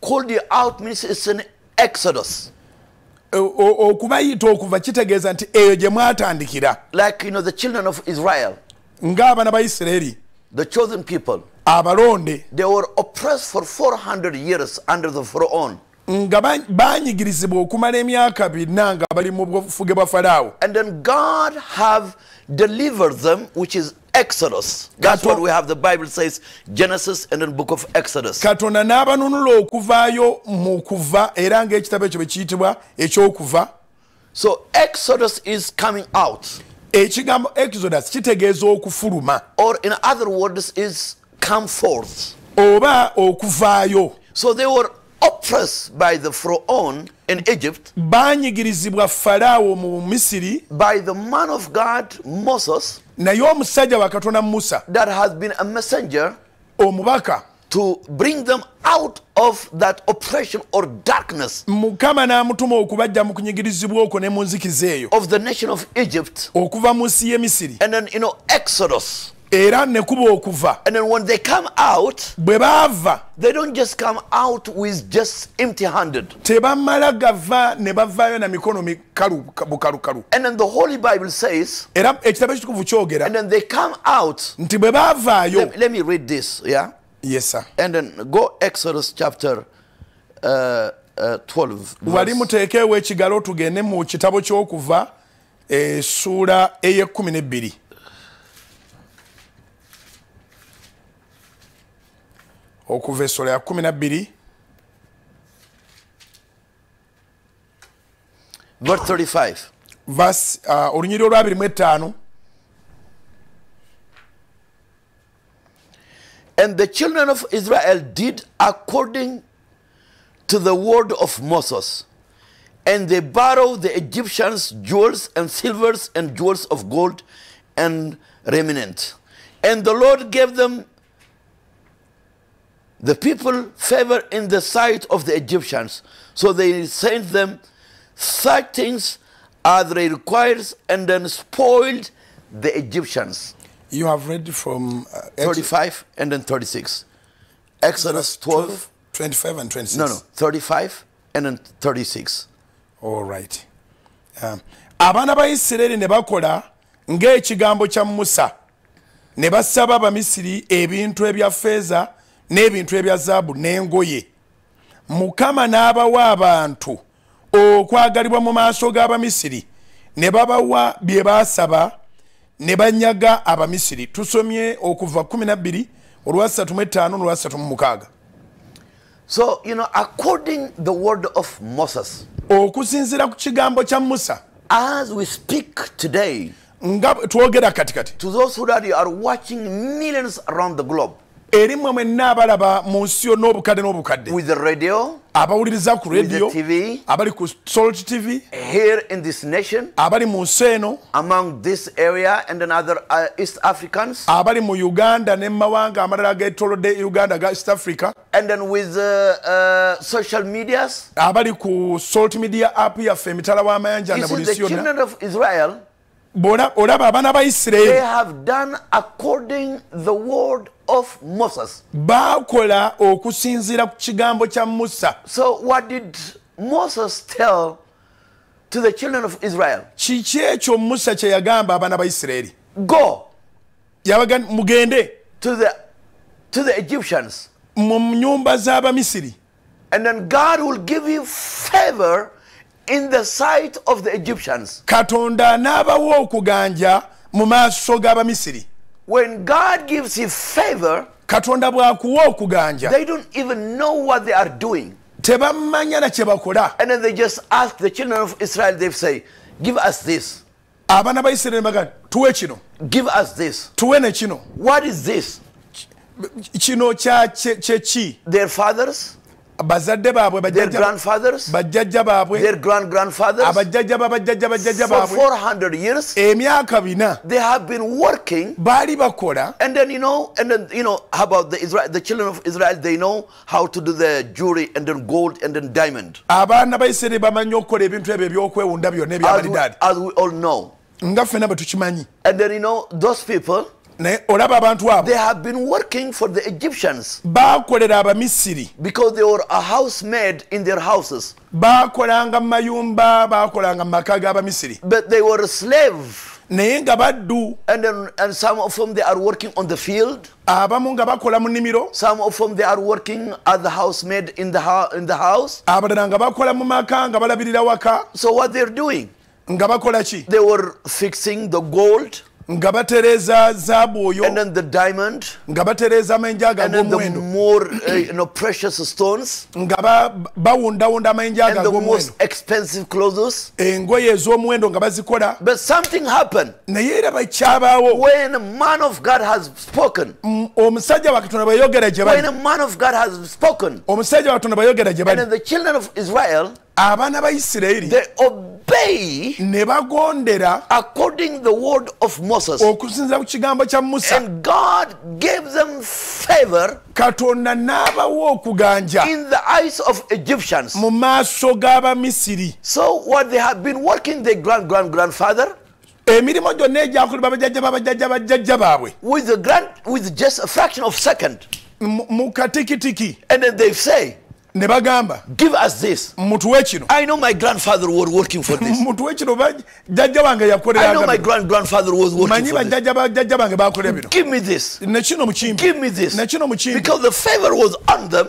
called you out means it's an exodus. okubayita okuva kitegeeza nti eyo gye mwatandikira Like, you know, the children of Israel, ng'abaana ba isirayiri the chosen people, abalonde they were oppressed for 400 years under the Pharaoh. nga ba- baanyigirizibwa okumala emyaka bina nga bali mu bufuge bwa falaawo And then God have delivered them, which is Exodus. That's what we have. The Bible says Genesis and then book of Exodus. katonda n'abanunula okuvaayo mu kuva era ng'ekitabo ekyo bwe kiyitibwa ekyokuva So Exodus is coming out. Ekigambo exodus kitegeeza okufuluma. Or in other words, is come forth. oba okuvaayo. So they were oppressed by the Pharaoh in Egypt, baanyigirizibwa falaawo mu misiri by the man of God, Moses, naye omusajja wa katonda musa that has been a messenger omubaka to bring them out of that oppression or darkness mukama n'amutuma okubajja mu kunyigirizibwa okwo ne mu nzikiza eyo of the nation of Egypt. okuva mu nsi y'e misiri And then, you know, Exodus. era ne kuba okuva And then when they come out, bwe baava they don't just come out with just empty handed. tebamala gava ne bavaayo na mikono mikalu bukalukalu And then the Holy Bible says, era ekitabo ekitukuvu kyogera and then they come out. nti bwe baavaayo Let, let me read this, yeah? Yesa And then go Exodus chapter uh, uh, 12. wali muteekeewo ekigalo tugende mu kitabo ky'okuva essuula ey'ekkumi n'ebbiri okuva essula ya kkumi nabbiri verse 35. vas uh, olunyiri olwabiri mu And the children of Israel did according to the word of Moses. And they borrowed the Egyptians jewels and silvers and jewels of gold and remnant. And the Lord gave them the people favor in the sight of the Egyptians. So they sent them such things as they required and then spoiled the Egyptians. You have read from uh, 35 and then 36. Exodus 12. 25 and 26 No, no, 35 and then 36. alright um, abaana ba isirayiri ne bakola ng'ekigambo kya musa ne basaba abamisiri ebintu ebya feeza n'ebintu ebya zaabu n'engoye mukama n'abawa abantu okwagalibwa mu maaso g'abamisiri ne babawa bye baasaba ne banyaga abamisiri. Tusomye okuva 12 olwa 35 n'olwa 36 So, you know, according the word of Moses, okusinziira ku kigambo kya musa. as we speak today, nga twogera katikati to those who are watching millions around the globe eri mmwe mwenna abalaba mu nsi yonna obukadde n'obukadde with the radio, abawuliriza ku TV, abali ku salt tv here in this nation, abali mu nsi eno among this area and then other uh, East Africans, abali mu uganda ne mawanga amalala getolodde uganda ga east africa and then with uh, uh, social medias. abali ku salt media app yaffe emitala w'amayanja na buli nsi yonna Israel, olaba abaana ba they isirayiri have done according the word of Moses. baakola okusinziira ku kigambo kya musa So what did Moses tell to the children of Israel? kiki ekyo musa kye yagamba abaana ba isirayiri Go yabaga mugende to the to the Egyptians, mu nyumba z'abamisiri and then God will give you favor in the sight of the Egyptians. katonda n'abawa okuganja mu maaso g'abamisiri When God gives you favor, katonda bw'akuwa okuganja they don't even know what they are doing. tebamanya na kye bakola And then they just ask the children of Israel, they say, Give us this, abaana ba isirayiri baga tuwe kino give us this. tuwe ne kino What is this? kino kya kye ki Their fathers, bazadde baabwe bajjajja baabwe. Their grand grandfathers, abajjajja babajjajja bajjajja for baabwe. 400 years, emyaka bina. they have been working baali bakola. And then you know, and then you know how about the Israel, the children of Israel. They know how to do the jewelry and then gold and then diamond, abaana ba isirayiri bamanyi okukola ebintu ebyo ebyokwewunda byonna we, as we all know. nga ffena bwe tukimanyi. And then you know those people, naye olaba abantu abo. They have been working for the Egyptians. Baakolera abamisiri. Because they were a housemaid in their houses, baakolanga mu mayumba baakolanga mu maka g'abamisiri but they were a slave. naye nga baddu. And then and some of them they are working on the field. abamu nga bakola mu nnimiro. Some of them they are working as the housemaid in the in the house. abalala nga bakola mu maka nga balabirira waka. So what they're doing, nga bakola ki? They were fixing the gold nga batereeza zaabu oyo and then the diamond. nga batereeza amayinja ago and then the ag'omuwendo more uh, you know precious stones nga ba- bawundawunda amayinja ago and the ag'omuwendo most expensive clothes. Engoye ez'omuwendo nga bazikola. But something happened. Naye era bakyabaawo. When a man of god has spoken omusajja wa katonda bweyogera gye when a man of god has spoken omusajja wa katonda bweyogera gye and bali. then the children of israel abaana ba isirayiri. they obey ne bagondera according the word of moses. okusinziira ku kigambo kya musa. And god gave them favor katonda n'abawa okuganja in the eyes of egyptians. mu maaso g'abamisiri. So what they have been working their grand grand grandfather emirimu gyonna egyakolebwa bajjajja babajjajja bajjajja baabwe. with the grand with just a fraction of second. Mu katikitiki. And then they say ne bagamba give us this mutuwe kino I know my grandfather was working for this. mutuwe kino jjajja wange I know my grand grandfather was working manyi bajjajja bajjajja bange bakolera bino Give me this. ne kino mukimbi Give me this. ne kino mukimbi Because the favor was on them.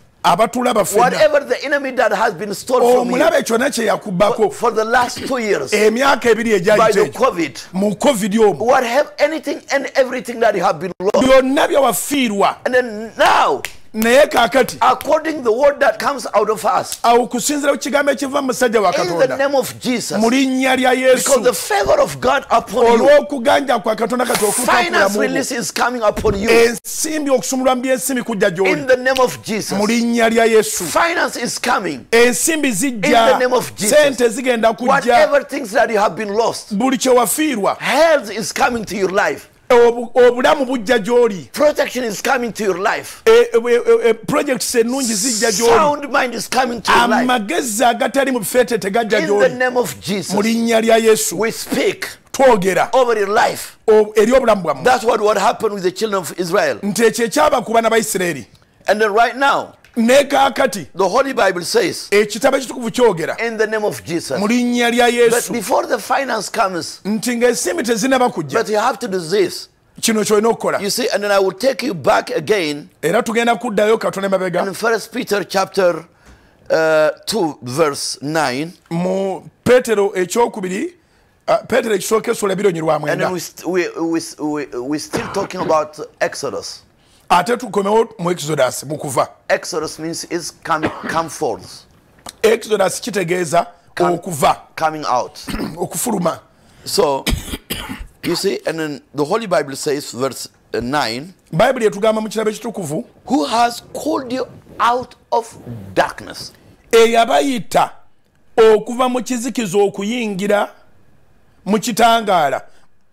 abatulaba ffenna whatever the enemy that has been stolen from you omulabe kyonna kye yakubbako emyaka ebiri COVID, mu covid omwo. byonna byawafiirwa naye us, awo kusinziira ku kigambo ekiva mu musajja wa katonda mu linnya lya yesu. Olw'okuganja kwa katonda kati finance release okutakulamu is coming upon you. ensimbi okusumulwa mu byensimbi kujja gy'oli. Mu linnya lya yesu. Ensimbi zijja. Sente zigenda kujja. Buli kye wafiirwa obulamu bujja gy'oli Protection is coming to your life. E- e- e- e- ennungi zijja gy'oli Sound mind is coming to your life. amagezi agatali mu bifeete tegajja In the gy'oli name of mu Jesus, linnya lya yesu we speak twogera over your life. o- eri obulamu bwammwe That's what what happened with the children of Israel. And then right now, ne kaakati the Holy Bible says, ekitabo ekitukuvu kyogera in the name of Jesus. mu linnya lya But yesu before the finance comes, nti ng'ensimbi tezinaba kujja but you have to do this. kino kyolina okukola You see, and then I will take you back again era tugenda kuddayo emabega in First Peter chapter uh, 2, verse 9. mu petero ekyokubiri uh, peetero ekisooka esula ebironyi lwa And then mwenda we, st- we, we, we, we're still talking about Exodus. Ate tukomewo mu exodus mu kuva. Exodus means is come, come forth, exodus kitegeeza okuva coming out. okufuluma. So, you see, and then the Holy Bible says, verse uh, 9, bayibuli etugamba mu kirabo ekitukuvu who has called you out of darkness? eyabayita okuva mu kizikiza okuyingira mu kitangaala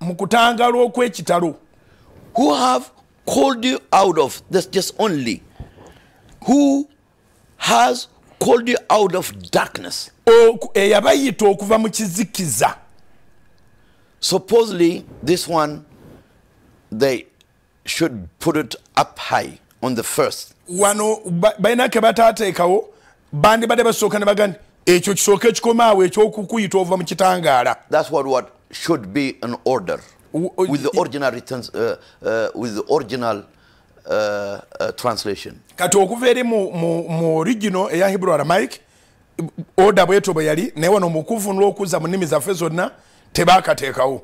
mu kutangaala okw'ekitalo. Who have called you out of that's just only who has called you out of darkness. Eyabayita okuva mu kizikiza. Supposedly this one they should put it up high on the first. Wano ba- balina ke bataateekawo bandibadde basooka ne bagandi ekyo kisooka ekikomaawo ekyokukuyita ova mu kitangaala. That's what what should be an order with the original returns uh, uh, with the original uh, uh, translation. Kati okuva eri mu, mu, mu original eya hebrew aramaic oda bweto bwe yali naye wano mukuvunula okuzza mu nnimi zaffe zonna tebaakateekawo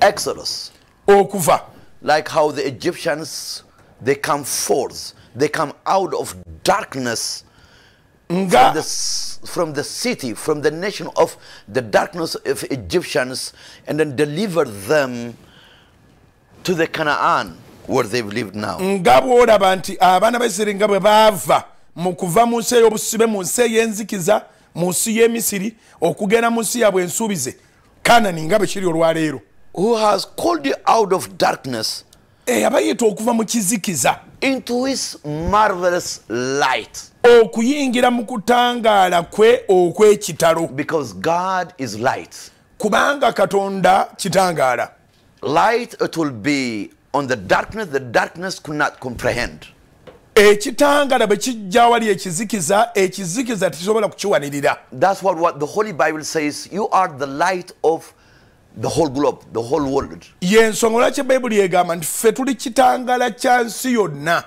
exodus. Okuva. Like how the Egyptians they come forth, they come out of darkness from the, nga from the city, from the nation of the darkness of Egyptians, and then deliver them to the Canaan where they've lived now. nga bw'olaba nti abaana bayisiri nga bwe baava mu kuva mu nsi ey'obusibe mu nsi ey'enzikiza mu nsi y'emisiri okugenda mu nsi yaabwe ensuubize kanani nga bwe kiri olwaleero Who has called you out of darkness eyabayita okuva mu kizikiza into his marvelous light. Okuyingira mu kutangaala kwe okw'ekitalo Because God is light. kubanga katonda kitangaala Light it will be on the darkness, the darkness could not comprehend. ekitangaala bwe kijja wali ekizikiza ekizikiza tekisobola kukiwanirira That's what, what the Holy Bible says. You are the light of the whole globe, the whole world. yensonga lwaki bayibuli egamba nti ffe tuli kitangaala kya nsi yonna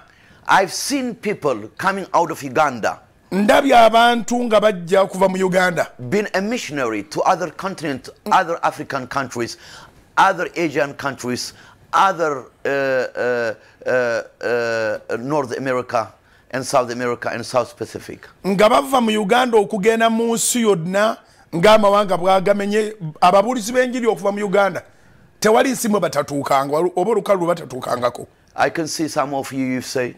I've seen people coming out of Uganda, ndabye abantu nga bajja kuva mu uganda been a missionary to other continents, other African countries, other Asian countries, other uh, uh, uh, uh, North America and South America and South Pacific. nga bava mu uganda okugenda mu nsi yonna ng'amawanga bwagamenye ababuulizi b'enjiri okuva mu uganda tewali nsi mwe batatuukanga oba olukalu lwe batatuukangako I can see some of you, you say,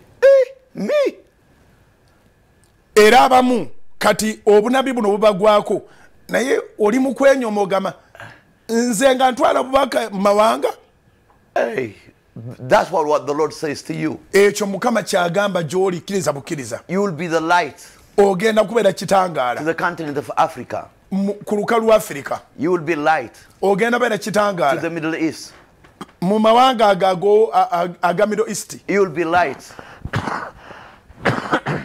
me. era abamu kati obunabi buno bubagwako naye oli mu kwenyomogama nze nga ntwala bubaka mawanga that's what, what the Lord says to you. ekyo mukama kyagamba gy'oli kkiriza bukkiriza You will be the light ogenda kubeera to kitangaala the continent of Africa. Ku lukalu lwa afirika You will be light ogenda beera to the kitangaala Middle East. mu mawanga ago aga middle east You will be light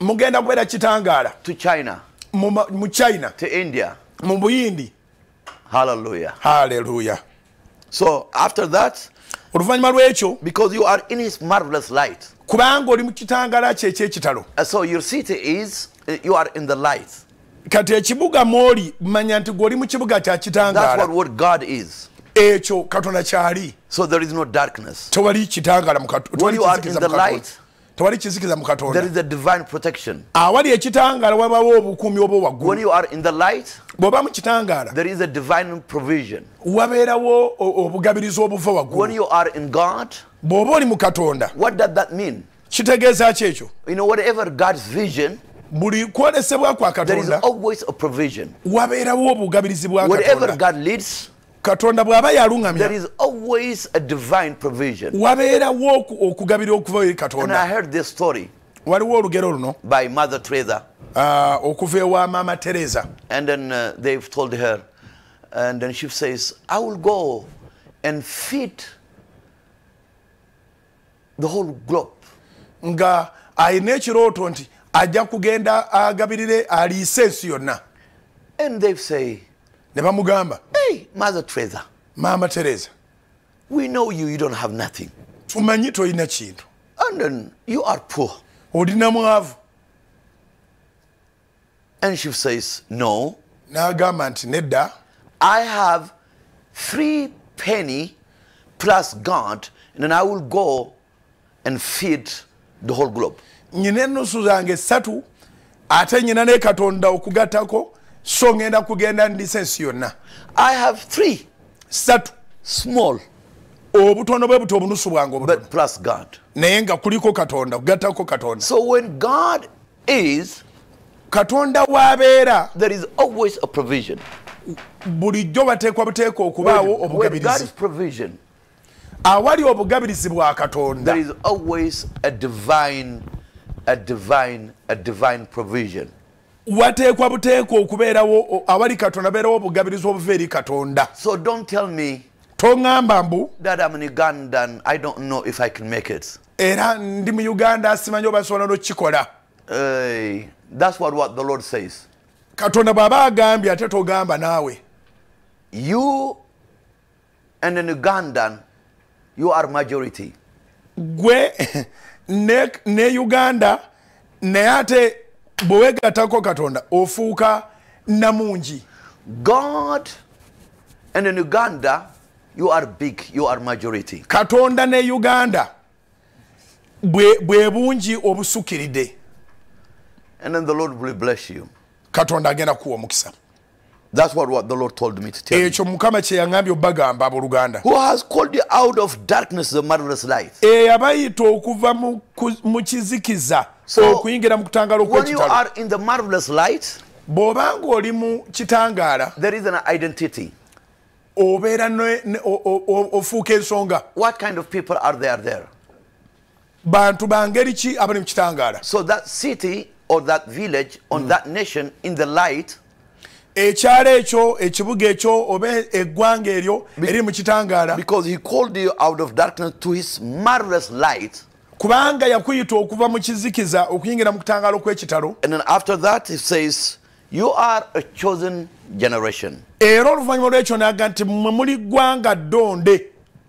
mugenda kubeera kitangaala to China, mu china to India. mu buyindi Hallelujah. haleluya So after that, oluvannyuma lw'ekyo because you are in His marvelous light, kubanga oli mu kitangaala kye ekyekitalo uh, so your city is uh, you are in the light. kati ekibuga mwoli manya nti gweoli mu kibuga kya kitangaala what God is. Ekyo katonda kyali. So there is no darkness. tewali Kato- tewali kizikiza mu Katonda. light, tewali kizikiza mu There katonda is a divine protection. awali ekitangaala wabawo obukuumi oba When waggulu you are in the light, bw'oba mu kitangaala wabeerawo obugabirizi obuva waggulu. Bw'oba oli mu katonda kitegeeza ki ekyo? Buli kwolesebwa kwa katonda wabeerawo obugabirizi bwa katonda katonda bw'aba there yaluŋŋamya is always a divine provision. wabeerawo oku- okugabira okuva eri katonda waliwo olugero luno Teresa. ah, okuva ewa maama tereza And then uh, they've told her, and then she says, I will go and feed the whole globe. nga alina ekirooto nti ajja kugenda agabirire aliise ensi yonna And they say, ne bamugamba? Hey, Mother Teresa, maama tereza we know you, you don't have nothing. tumanyi tolina kintu. And then you are poor. olina mwavu. And she says, No, n'agamba nti nedda I have three penny plus God, and then I will go and feed the whole globe. nyina ennusu zange esatu ate nyina ne katonda okugattako so ngenda kugenda ndisa ensi yonna. I have three satu. small, obutono bwe buto obunusu bwange obutono. but plus God. naye nga kuliko katonda kugattako katonda. So when God is, katonda w'abeera. there is always a provision. bulijjo bateekwa buteeka okubaawo obugabirizi. awali obugabirizi bwa katonda. there is always a divine, a divine, a divine provision. Wateekwa buteeka okubeerawo awali katonda beerawo obugabirizi obuva eri katonda So don't tell me toŋŋamba mbu that I'm an Ugandan. I don't know if I can make it. era ndi mu uganda simanyi oba sobola n'okukikola Uh, that's what, what the Lord says. katonda bw'aba agambye ate togamba naawe You and an Ugandan, you are majority. gwe ne, ne uganda naye ate bwe weegattako katonda ofuuka namungi God and in Uganda, you are big, you are majority. katonda ne uganda bwe bwe bungi obusukkiridde And then the Lord will bless you. katonda agenda kuwa omukisa That's what, what the Lord told me to tell you. ekyo mukama kye yaŋambye obbagamba abooluganda Who has called you out of darkness, the marvelous light. eyabayita okuva mu kizikiza So, okuyingira mu kutangaala When you are in the marvelous light, bw'oba ng'oli mu kitangaala there is an identity. obeera ofuuka ensonga What kind of people are there there? bantu bangeri ki abali mu kitangaala So that city or that village or that nation in the light, ekyalo ekyo ekibuga ekyo oba eggwanga eryo eriri mu kitangaala because he called you out of darkness to his marvelous light. kubanga yakuyita okuva mu kizikiza okuyingira mu kutangaala okw'ekitalo And then after that, he says, You are a chosen generation. era oluvannyuma lw'ekyo naga nti mmwe muli ggwanga ddonde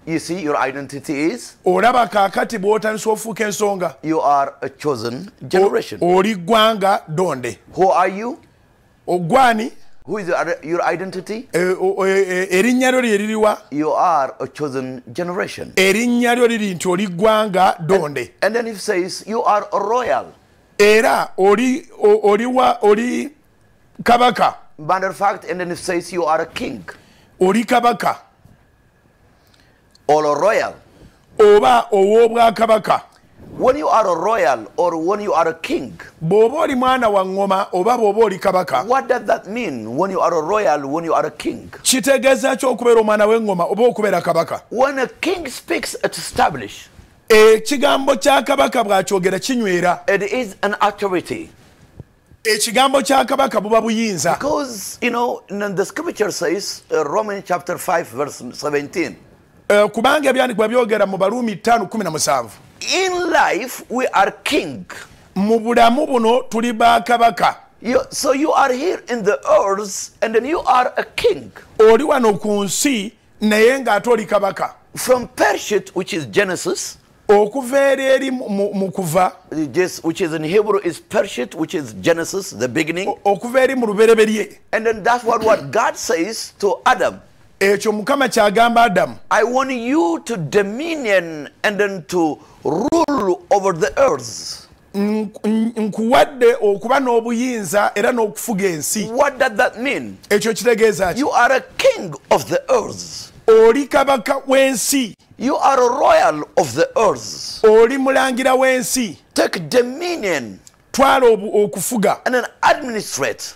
You see, your identity is olaba kaakati bw'otandisa ofuuka ensonga you are a chosen generation. oli ggwanga ddonde Who are you? ogwani Who is your, your identity? e- o- e- e- erinnya lyo lye liriwa You are a chosen generation. erinnya lyo liri nti oli ggwanga ddonde And then he says, You are a royal. era oli oli wa oli kabaka Matter of fact, and then it says, You are a king oli kabaka or a royal. oba ow'obwakabaka When you are a royal or when you are a king, bw'oba oli mwana wa ŋŋoma oba bw'oba oli kabaka what does that mean when you are a royal, when you are a king? kitegeeza ki okubeera omwana w'eŋŋoma oba okubeera kabaka When a king speaks, it's established. ekigambo kya kabaka bw'akyogera kinywera It is an authority. ekigambo kya kabaka buba buyinza Because, you know, the scripture says, uh, Romans chapter 5, verse 17, Eh, kubanga ebyandikibwa byogera mu baluumi 517 in life we are king. mu bulamu buno tuli bakabaka so you are here in the earth and then you are a king. oli wano ku nsi naye ng'ate oli kabaka From Pershit, which is Genesis, okuva eri eri mu- kuva which is in Hebrew is Pershit, which is Genesis, the beginning. okuva eri mu lubereberye And then that's what, what God says to Adam. Ekyo mukama kyagamba adamu I want you to dominion and then to rule over the earth. Nkuwadde okuba n'obuyinza era n'okufuga ensi What does that mean? ekyo kitegeeza ki You are a king of the earth. oli kabaka w'ensi You are a royal of the earth. oli mulangira w'ensi Take dominion twala okufuga and then administrate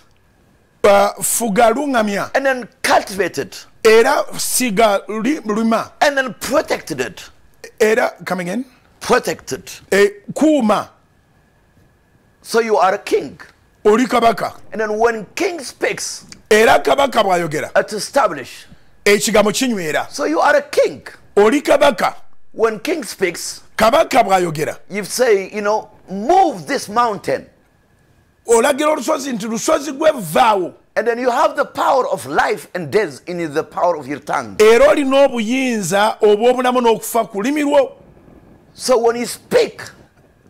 fuga luŋŋamya and then cultivate it era siga li- lima and then protected it. era come again Protect it. e, kuuma So you are a king. oli kabaka And then when king speaks, era kabaka bw'ayogera it's established. ekigambo kinywera So you are a king. oli kabaka When king speaks, kabaka bw'ayogera you say, you know, move this mountain. Olagira olusozi nti lusozi gwevaawo And then you have the power of life and death in the power of your tongue. era olina obuyinza obw'obulamu n'okufa ku lulimi lwo So when you speak,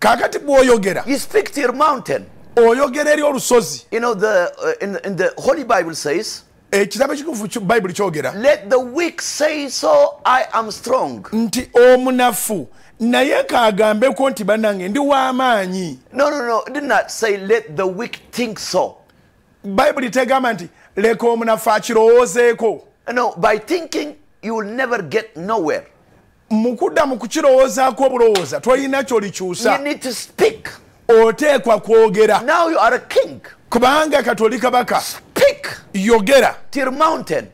kaakati bw'oyogera you speak to your mountain. oyogera eri olusozi You know, the uh, in, in the Holy Bible says, ekitabo ekitukuvu ki- bayibuli kyogera Let the weak say so, I am strong. nti omunafu naye kaagambeko nti bannange ndi w'amaanyi No, no, no. Did not say, Let the weak think so. bayibuli tegamba nti leka omunafu akirowoozeeko No, by thinking, you will never get nowhere. mu kudda mu kukirowoozaako obulowooza tolina kyolikyusa oteekwa kwogera Now you are a king. kubanga kati oli kabaka Speak yogera your mountain.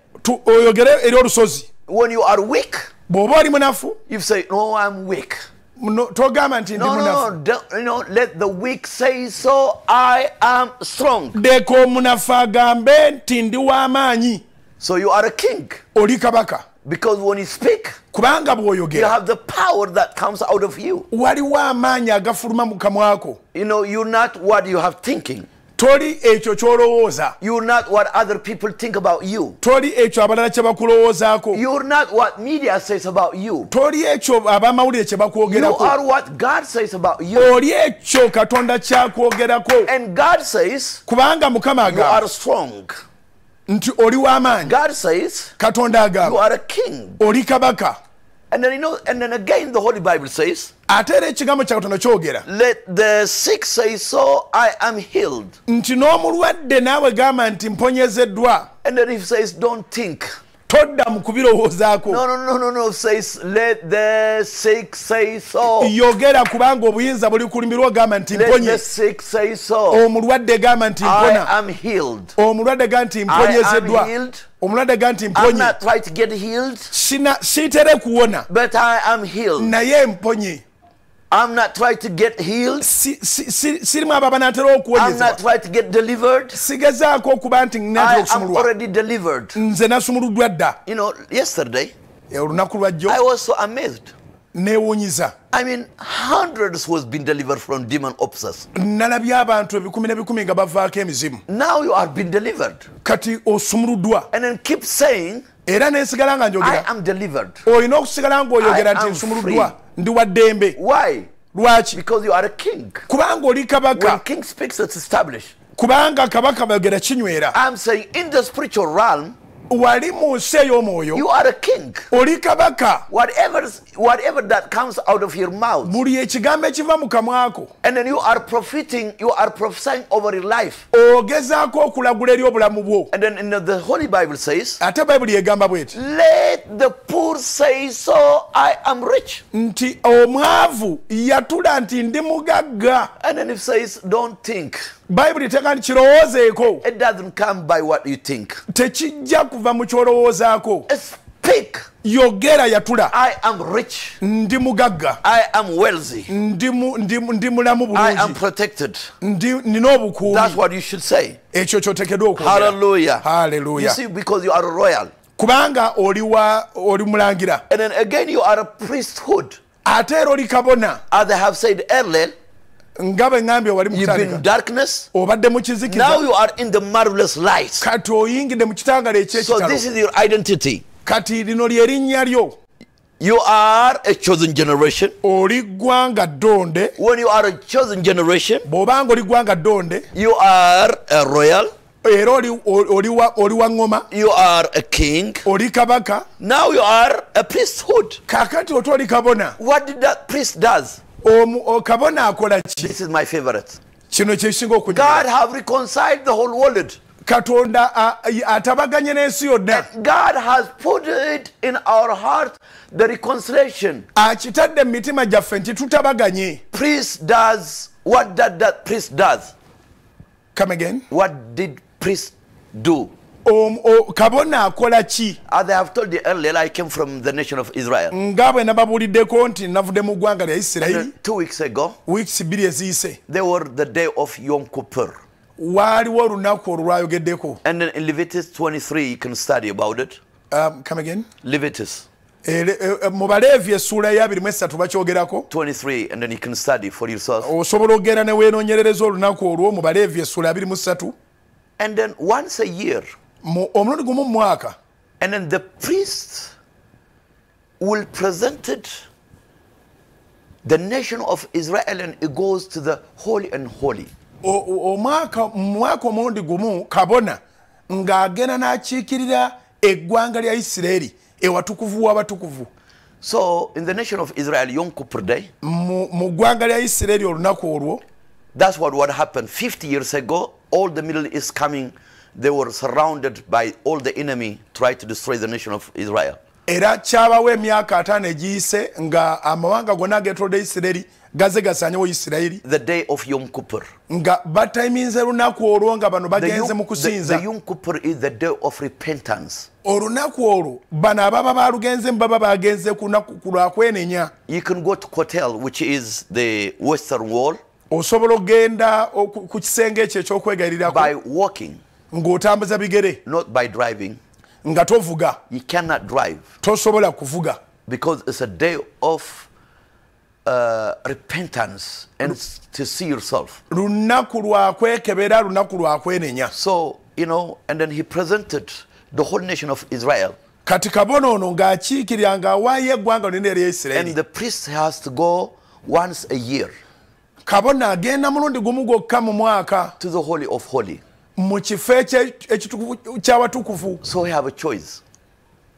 Oyogere eri olusozi When you are weak, bw'oba oli munafu you say, No, I'm weak. no- togamba nti No, no, no. You know, let the weak say so, I am strong. leka omunafu agambe nti ndi w'amaanyi So you are a king. oli kabaka Because when you speak, kubanga you bw'oyogera have the power that comes out of you. waliwo amaanyi agafuluma mu kamwako You know, you're not what you have thinking. Toli ekyo ky'olowooza You're not what other people think about you. toli ekyo abalala kye bakulowoozaako You're not what media says about you. toli ekyo abamawulire kye You bakwogerako are what God says about you. oli ekyo katonda kyakwogerako And God says kubanga mukama you are agamba strong. nti oli w'amaanyi God says, katonda You agamba are a king. oli kabaka And then you know, and then again the Holy Bible says, ate era ekigambo kya katonda kyogera Let the sick say so, I am healed. nti n'omulwadde naawe gamba nti mponyezeddwa And then he says, Don't think. Todda mu kubirowoozaako No, no, no, no, no. Says, let the sick say so. yogera kubanga obuyinza buli kulimirwa ogamba nti Let mponye the sick say so. omulwadde gamba nti I mpona am healed. omulwadde ga nti I am mponyezeddwa healed. omulwadde ga nti I'm mponye not trying to get healed, Sina- siitere kuwona but I am healed. naye mponye I'm not trying to get healed. Si- si- si- sirimu abo I'm not trying to get delivered. sigezaako okuba nti natera I am already delivered. nze nasumuluddwa dda You know, yesterday E, olunaku lwajjo I was so amazed. neewuunyiza I mean, hundreds who have been delivered from demon obsess. nalabye abantu ebikumi n'ebikumi nga bavaako emizimu Now you are being delivered. kati osumuluddwa And then keep saying, era nga I am delivered. olina okusigala ng'oyogera I nti am nsumuluddwa free. Ndi wa ddembe Why? lwaki Because you are a king. kubanga oli When king speaks, it's established. kubanga kabaka bayogera kinywera I'm saying in the spiritual realm, wali mu nsi ey'omwoyo oli kabaka. Buli ekigambo ekiva mu kamwako ogezaako okulagula eri obulamu bwo. Ate bayibuli egamba bweti. Nti omwavu yatula nti ndi mugagga. Bayibuli teeka nti kirowoozeeko. It doesn't come by what you think. tekijja kuva mu kyolowoozaako Speak. yogera yatula I am rich. ndi mugagga I am wealthy. ndi mu- ndi ndi mulamu I am bulungi protected. ndi nina That's obukuumi what you should say. ekyo kyoteekeddwa okwogera Hallelujah. You see, because you are royal. kubanga oli wa oli mulangira And then again, you are a priesthood. ate era oli kabona As I have said earlier, nga bwe ŋŋambye wali obadde mu Now kizikiza you are in the marvelous light. kati oyingidde mu kitangalo So ekyekitalo kati lino lyerinnya lyo You are a chosen generation. oli ggwanga ddonde When you are a chosen generation, bw'obanga oli ggwanga ddonde you are a royal. era oli- oli wa- oli wa ŋŋoma You are a king. oli kabaka Now you are a priesthood. kakati ote oli kabona What did that priest does? Omu- kabona akola ki This is my favorite. kino kyekisinga God okunyira have reconciled the whole world. katonda atabaganye n'ensi yonna God has put it in our heart the reconciliation. akitadde mu mitima gyaffe nti tutabaganye Priest does what that that priest does. Come again. What did priest do? Kabona akola ki nga bwe nababuuliddeko nti navudde mu ggwanga lya isirayiri wiikisi bbiri eziyise waaliwo olunaku olwo lwayogeddeko And then in Leviticus 23, you can study about it. Um, come again. Leviticus Ere- e- e- mu baleevi essuula eyabirimu esatu bakyogerako 23, and then you can study for yourself. osobola okgenda ne weenoonyerereza olunaku olwo mu baleevi essuula abirimu ssatu And then once a year, mu omulundi gumu mu mwaka and then the priest will present it the nation of Israel and it goes to the holy and holy. Omwaka mwaka omulundi gumu kabona ng'agenda n'akiikirira eggwanga lya isirayiri ewatukuvu w'abatukuvu So in the nation of Israel, Yom Kippur Day, mu mu ggwanga lya isirayiri olunaku olwo that's what what happened 50 years ago. All the Middle East coming, they were surrounded by all the enemy, try to destroy the nation of Israel. era kyabawo emyaka ataano egiyise nga amawanga gonna ageetolodde isirayiri gaze gasanyewo isirayiri The day of Yom Kippur. nga batayiminze lunaku olwo nga bano bagenze mu the, the kusinza Yom Kippur is the day of repentance. olunaku olwo bano ababa balugenzemu baba bagenze ku lwakwenenya You can go to Kotel, which is the western wall, osobola okgenda ku kisenge ekyo ekyokwegayiririrako by walking, ng'otambuza bigere not by driving. nga tovuga You cannot drive tosobola kuvuga because it's a day of uh, repentance and L to see yourself. lunaku lwakwekebera lunaku lwakwenenya So, you know, and then he presented the whole nation of Israel. kati kabona ono ng'akiikirira ng'awaayo eggwanga lino erya isirayiri And the priest has to go once a year kabona agenda mulundi gumu gwokka mu mwaka to the Holy of Holy. Mu kifo ekitukuvu ky'awatukuvu So we have a choice.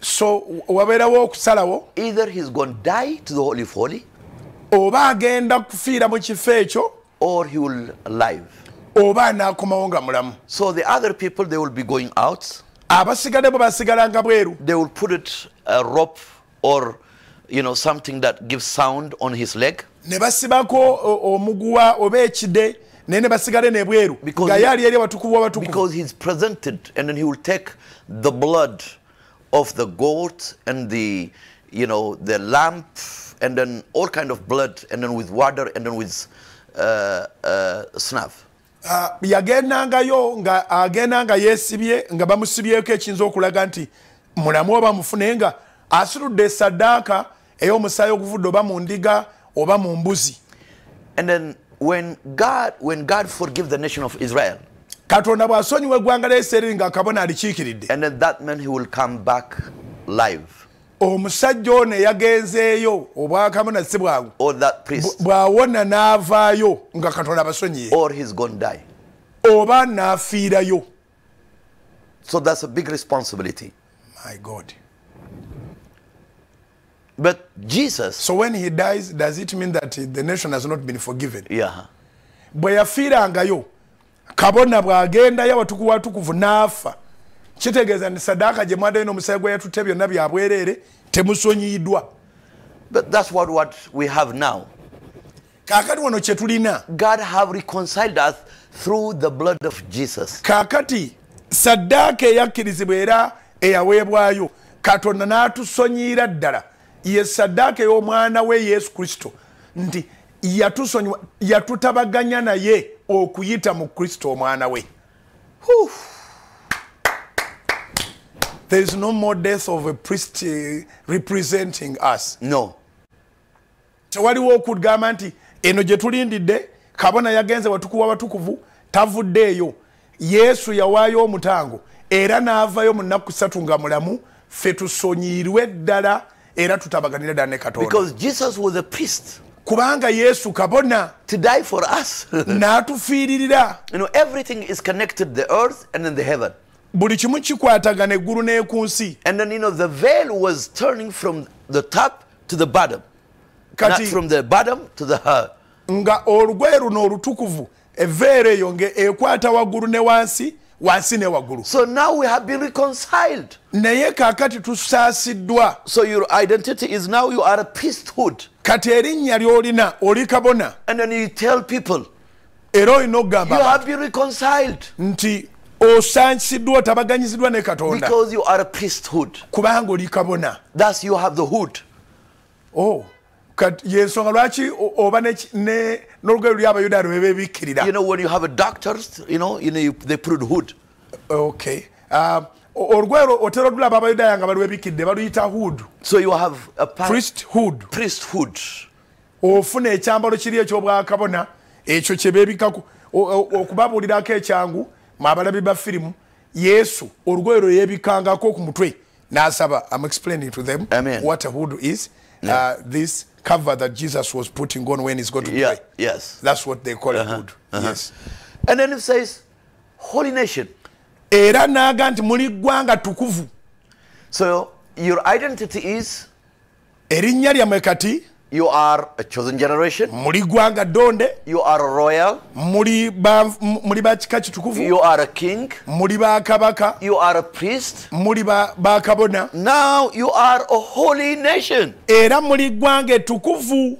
so wabeerawo okusalawo Either he's going to die to the Holy of Holy oba agenda kufiira mu kifo ekyo or he will live. oba anaakomawo nga mulamu So the other people, they will be going out. abasigadde bwe basigalanga bweru They will put it a rope or, you know, something that gives sound on his leg. ne basibako omuguwa oba ekide naye ne basigale nebweru nga ye ali eri abatukuvu abatukuvu of the goat and the, you know, the lamb and then all kind of blood and then with water and then with uh, uh, snuff. Ah, yagendangayo nga agenda nga yeesibye nga bamusibyeko ekiyinza okulaga nti mulamu oba mufune nga asitudde esaddaaka ey'omusaayi oguvudde oba mu ndiga oba mu mbuzi And then when God, when God forgive the nation of Israel, katonda bw'asonyiwa eggwanga lya isirayiri nga kabona alikiikiridde. and then that man he will come back live, omusajja ono eyagenzeeyo obwakabona si bwangu or that priest, bw'awona n'avaayo nga katonda abasonyiye. Or he's going to die. oba n'afiirayo. So that's a big responsibility. my god But Jesus, so when he dies does it mean that the nation has not been forgiven? Yeah, bwe yafiirangayo kabona bw'agendayo abatukuvu watukuvu n'afa. Kitegeeza nti sadaaka gye mwaddayo n'omusaayi gwe yatutte byonna bya bwereere temusonyiyiddwa but that's what, what we have now. kaakati wano kye tulina. God have reconciled us through the blood of Jesus. kaakati saddaaka eyakkirizibwa era eyaweebwayo katonda n'atusonyiira ddala ye saddaaka ey'omwana we yesu kristo nti yatusonyiwa yatutabaganya naye okuyita mu kristo omwana we. There is no more death of a priest uh, representing us. No. tewaliwo okugamba nti eno gye tulindidde kabona yagenze watukuvu abatukuvu tavuddeeyo yesu yawaayo omutango era n'avayo mu nnaku ssatu nga mulamu ffe tusonyiirwe ddala era tutabaganira ddala ne katonda Because Jesus was a priest kubanga yesu kabona to die for us. n'atufiiririra you know, everything is connected the earth and then the heaven. buli kimu kikwatagana eggulu n'eku nsi And then, you know, the veil was turning from the top to the bottom. kati Not from the bottom to the heart nga olugoye luno olutukuvu eveera eyo ekwata waggulu ne wansi wansi ne waggulu So now we have been reconciled. naye kaakati tusaasiddwa So your identity is now you are a priesthood. kati erinnya ly'olina oli kabona And then you tell people, era olina you okugamba have been reconciled nti osansiddwa otabaganyiziddwa ne katonda because you are a priesthood. kubanga oli kabona Thus you have the hood. oh, yensonga lwaki oba ne- n'olugoye luli abayudaaya lwe beebikkirira You know, when you have a doctor, you know, you know they put hood. okay Ah, o- olugoye otera odulaba abayudaaya nga balwebikkidde baluyita hood. So you have a pa- priesthood priesthood. ofuna ekyambalo kiri ekyobwakabona ekyo kye beebikako o- o- okubabuulirako ekyangu mwe abalabi ba firimu. Yesu olugoye lwe yeebikangako ku mutwe n'asaba i'm explaining to them Amen. what a hood is. Uh, this cover that jesus was putting on when he's going to Yeah, pray yes. that's what they call uh -huh, a hood yes. And then it says, holy nation. era n'aga nti muli ggwanga tukuvu. So your identity is? Erinnya lyammwe kati you are a chosen generation, muli ggwanga ddonde you are a royal, muli ba- muli bakika kitukuvu you are a king, muli bakabaka you are a priest. muli ba- bakabona Now you are a holy nation. Era muli ggwanga ettukuvu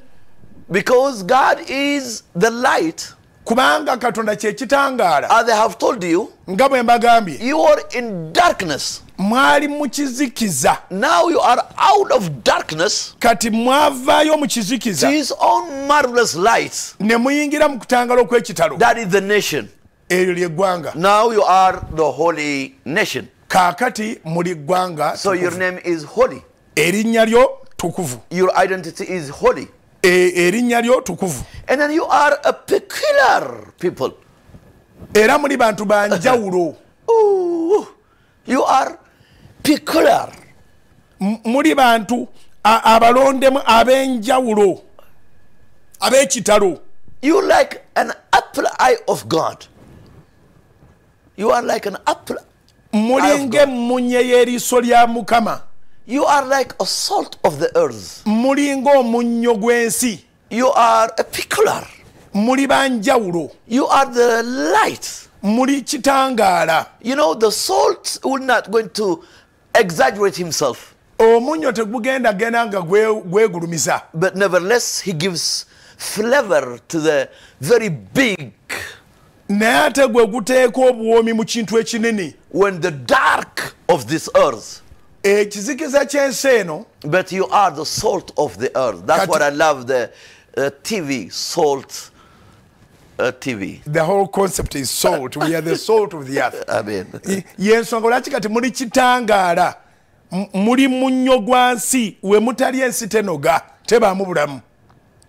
because God is the light. Kubanga katonda kyekitangaala As I have told you, nga bwe mbagambye you are in darkness. mwali mu kizikiza Now you are out of darkness kati mwavaayo mu kizikiza his own marvelous light. ne muyingira mu kutangaala okw'ekitalo That is the nation. eryo lyeggwanga Now you are the holy nation. kaakati muli ggwanga So your name is holy. erinnya lyo tukuvu Your identity is holy. E- erinnya lyo tukuvu And then you are a peculiar people. era muli bantu banjawulo you are peculiar. Muli bantu abalondemu ab'enjawulo ab'ekitalo You like an apple eye of God. You are like an apple. muli ng'emmunye y'eriiso lya mukama You are like a salt of the earth. muli ng'omunnyo gw'ensi You are a pickler. muli banjawulo You are the light. muli kitangaala You know, the salt will not going to exaggerate himself. omunnyo tegugenda genda nga gwe- gwegulumiza But nevertheless, he gives flavor to the very big. naye ate gwe guteeka obuwoomi mu kintu ekinene When the dark of this earth, ekizikiza ky'ensi eno but you are the salt of the earth. That's what I love the uh, TV, salt uh, TV. the whole concept is salt we are the salt of the earth Y- yensonga lwaki kati muli kitangaala muli munnyo gwa nsi we mutali ensi tenoga tebaamu bulamu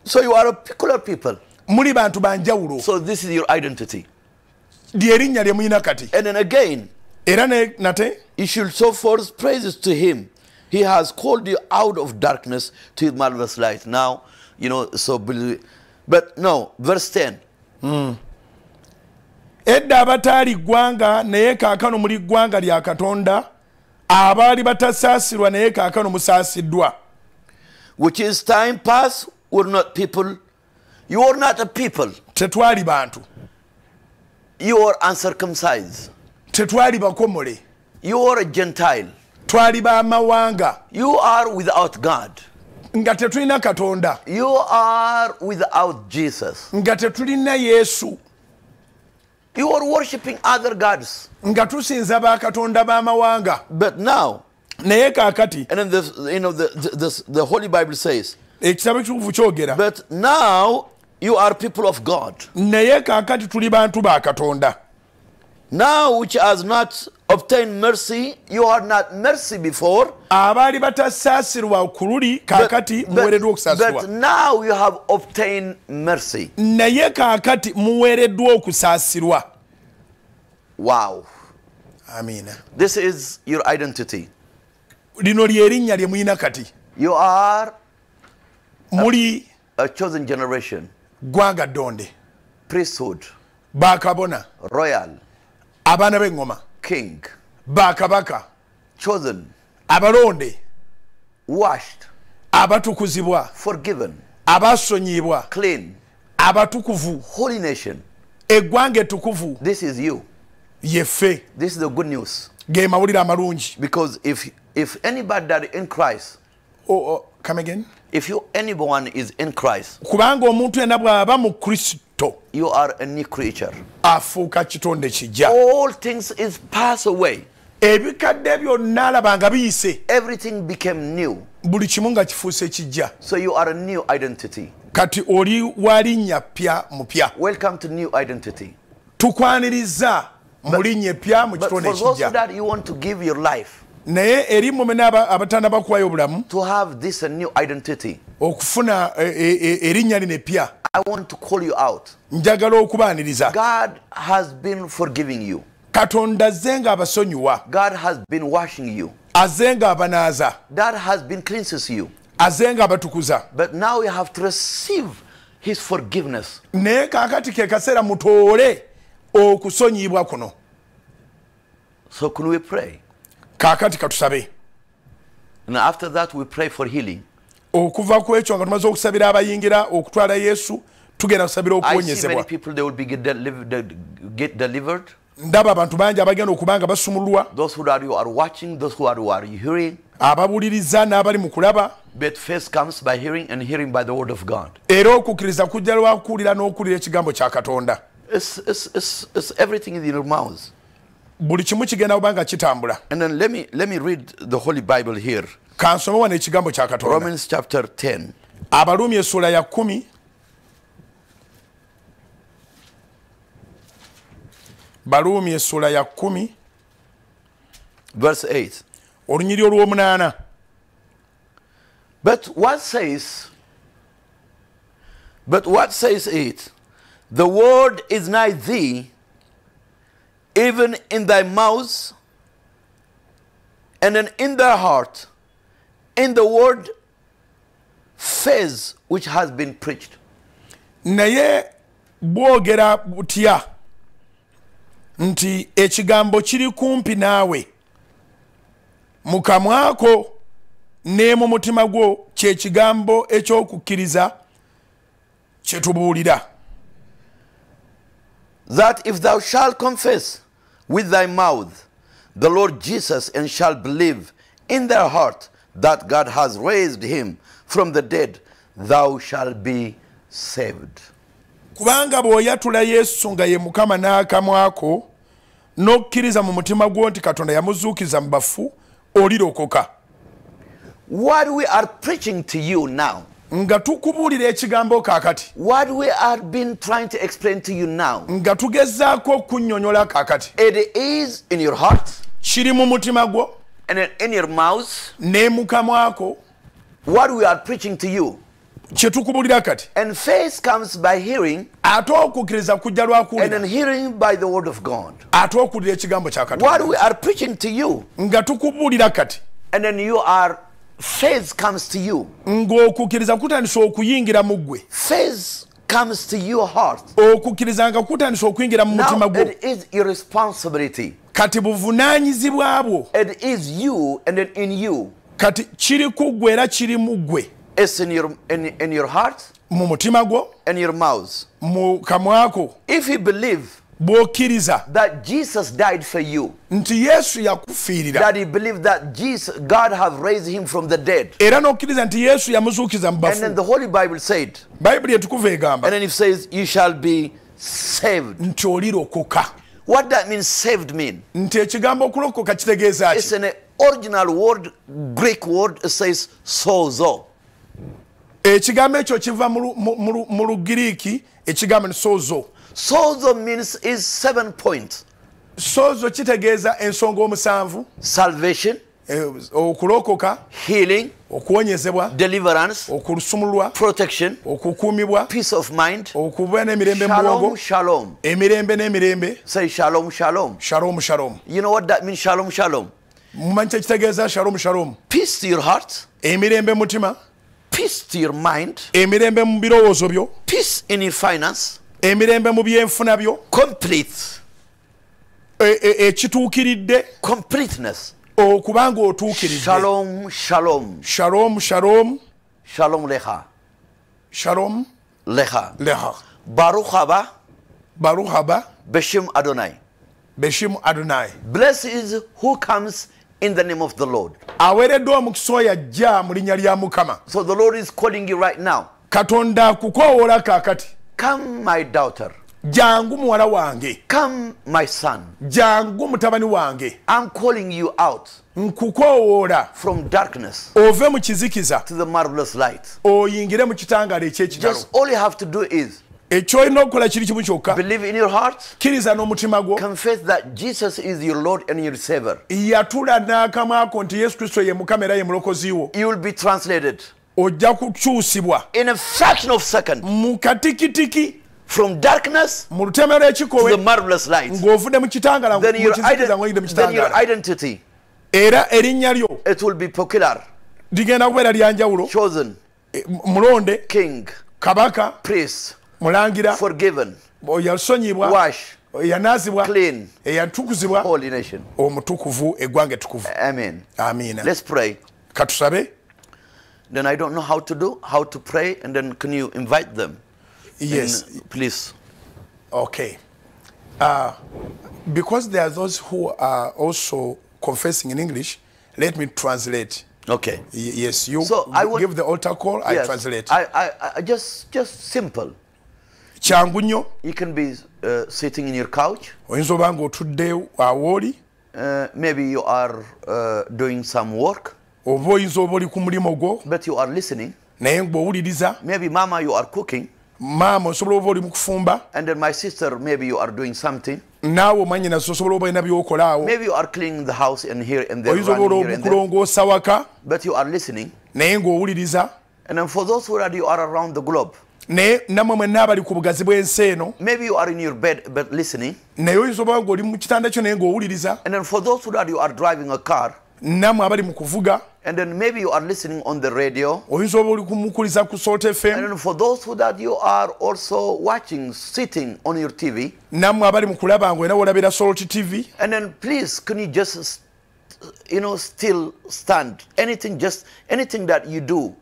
so you are a peculiar people. muli bantu banjawulo So this is your identity. lyerinnya lye muyina kati And then again, era nate you should show forth praises to him. He has called you out of darkness to his marvelous light. Now, you know, so believe. But no, verse 10. edda abataali ggwanga naye kaakano muli ggwanga lya katonda abaali batasaasirwa naye kaakano musaasiddwa Which is time past, were not people. You are not a people. tetwali bantu You are uncircumcised. Tetwali bakomole You are a Gentile. twali baamawanga You are without God. nga tetulina katonda You are without Jesus. nga tetulina yesu You are worshiping other gods. nga tusinza bakatonda b'amawanga But now, naye kaakati and then the, you know, the, the, the, the Holy Bible says, ekitabo kituufu kyogera but now you are people of God. naye kaakati tuli bantu ba katonda Now, which has not obtained mercy, you had not mercy before. abaali batasaasirwa ku luli kaakati muweereddwa but okusaasirwa now you have obtained mercy. naye kaakati muweereddwa okusaasirwa. Wow. amiina This is your identity. lino lyerinnya lye muyina kati. You are muli a chosen generation, ggwanga ddonde priesthood, bakabona royal, abaana b'eŋŋoma king, bakabaka. Chosen, abalonde. Washed, abatukuzibwa. Forgiven, abasonyibwa clean, abatukuvu. Holy nation. eggwanga ettukuvu. This is you. yeffe. This is the good news. ge mawulire amalungi. Because if if anybody that in Christ, O- o- come again. if you anyone is in Christ, kubanga omuntu yenna bw'aba mu kristo you are a new creature. afuuka kitonde kijja All things is passed away. ebikadde byonna alaba nga biyise Everything became new. buli kimu nga kifuuse kijja So you are a new identity. kati oli wa linnya ppya mupya Welcome to new identity. tukwaniriza mu linnya eppya mu But for kitonde those ekijja that naye eri mumena abatanda bakuwayo obulamu to have this new identity, okufuna e- e- e- erinnya lino eppya I want to call you out. njagala okubaaniriza God has been forgiving you. katonda azze nga abasonyiwa God has been washing you. azze nga abanaaza God has been cleanses you. azze nga abatukuza But now you have to receive his forgiveness. naye kaakati ke kaseera mutoole okusonyibwa kuno So can we pray? Kaakati katusabe. And after that we pray for healing. okuva ku ekyo nga tumaze okusabira abayingira okutwala yesu tugenda kusabira okuwonyezebwa. ndaba abantu bangi abagenda okuba nga basumululwa. Ababuliriza n'abali mu kulaba. Era okukkiriza kujja lwa kuwulira n'okuwulira ekigambo kya katonda. It's, it's, it's, it's everything in your mouth. Buli kimu kigenda kuba nga kitambula And then let me let me read the Holy Bible here. kansome wano ekigambo kya katonda Romans chapter 10. abaluumi essuula ya kumi baluumi essuula ya kumi verse 8. olunyiri olw'omunaana But what says, but what says it? The word is nigh thee, even in thy mouth and then in thy heart, in the word faith which has been preached. naye bwogera butya? Nti ekigambo kiri kumpi naawe. Mu kamwako ne mu mutima gwo kyekigambo ekyokukkiriza kye tubuulira. That if thou shalt confess with thy mouth the Lord Jesus and shall believe in their heart that God has raised him from the dead, thou shalt be saved. kubanga bw'oyatula yesu nga ye mukama n'akamwako n'okkiriza mu mutima gwo nti katonda yamuzuukiza mu bafu olirokoka What we are preaching to you now, nga tukubuulira ekigambo kaakati what we are been trying to explain to you now, nga tugezaako okunnyonnyola kaakati it is in your heart kiri mu mutima gwo and in your mouth. ne mu kamwako What we are preaching to you. kati And faith comes by hearing, ate okukkiriza kujja and lwakuwulira then hearing by the word of God. ate okuwulira ekigambo kya What we are preaching to you, nga tukubuulira kati and then you are, faith comes to you. ng'okukkiriza kutandisa okuyingira mu ggwe Faith comes to your heart. okukkiriza nga kutandisa okuyingira mu mutima gwo it is your responsibility. kati buvunaanyizibwa bwo It is you and then in you. kati kiri ku ggwe era kiri mu ggwe It's in your in, in your heart mu mutima gwo and your mouth. mu kamwako If you believe bw'okkiriza that Jesus died for you, nti yesu yakufiirira that you believe that Jesus God have raised him from the dead. era n'okkiriza nti yesu yamuzuukiza mu And then bafu the Holy Bible said, bayibuli etukuva egamba and then it says, you shall be saved. nti olirokoka What that means saved mean? nti ekigambo okulokoka kitegeeza It's ki an original word, Greek word, it says sozo. ekigambo ekyo kiva mu lugiriiki ekigambo ni sozo Sozo means is seven point. sozo kitegeeza ensonga omusanvu Salvation, eh, okulokoka healing, okuwonyezebwa deliverance, okulusumulwa protection, okukuumibwa peace of mind. okuba n'emirembe mu Shalom, shalom. emirembe n'emirembe Say shalom, shalom. shalomu shalomu You know what that means, shalom, shalom? mumanyi kyekitegeeza shalomu shalomu Peace to your heart, emirembe mu mutima peace to your mind, emirembe mu birowoozo byo peace in your finance, emirembe mu byenfuna byo complete, e- e- ekituukiridde completeness. okuba nga otuukiridde Shalom, shalom. shalomu shalomu Shalom lecha. shalomu Lecha. leha Baruch haba, baruhaba Beshem Adonai. beshimu adonai Blessed is who comes in the name of the Lord. aweereddwa omukisa oyo ajja mu linnya lya mukama So the Lord is calling you right now. katonda akukoowoola kaakati Come, my daughter. jangu muwala wange. Come, my son. jangu mutabani wange. I'm calling you out nkukoowoola. from darkness ove mu kizikiza. to the marvelous light. oyingire mu kitangaala eky'ekitalo Just all you have to do is ekyolina okukola kiri kimu kyokka kkiriza n'omutima gwo. yatula n'akamwako nti yesu kristo ye mukama era ye mulokozi wo Ojja kukyusibwa. In a fraction of a second mu katikitiki from darkness mu lutemero to the ekikowe marvelous light. ng'ovudde mu kitangaala identity, era erinnya lyo it will be peculiar, ligenda kubeera lya njawulo. Chosen, e, mulonde king, kabaka priest, mulangira forgiven, yasonyibwa wash, yanaazibwa clean, eyatukuzibwa holy nation. omutukuvu eggwanga ettukuvu. Amen. amiina Let's pray. katusabe Then I don't know how to do, how to pray, and then can you invite them? yes And, please. okay uh, because there are those who are also confessing in english let me translate Okay. Y- yes you So I would- give the altar call i translate I, I, I just, just simple. kyangu nnyo You can be uh, sitting in your couch. oyinza oba nga otudde awooli Uh, maybe you are uh, doing some work, oba oyinza oba oli ku mulimu gwo but you are listening. naye ng'owuliriza. Maybe, Mama, you are cooking, maama osobola oba oli mu kufumba? And then my sister, maybe you are doing something. naawe omwanyinazo osobola oba olina byokola awo. Maybe you are cleaning the house and here and there, oyinza oba running oli here and there. okulongoosa waka? But you are listening. naye ng'owuliriza. And then for those who are, you are around the globe, naye namwe mwenna abali ku bugazi bw'ensi eno. Maybe you are in your bed but listening. naye oyinza oba ng'oli mu kitanda kyo naye ng'owuliriza. And then for those who are, you are driving a car, nammwe abali mu kuvuga and then maybe you are listening on the radio. And then for those who that you are also watching, sitting on your TV, and then please, can you just, you know, still stand? Anything, just anything that you do,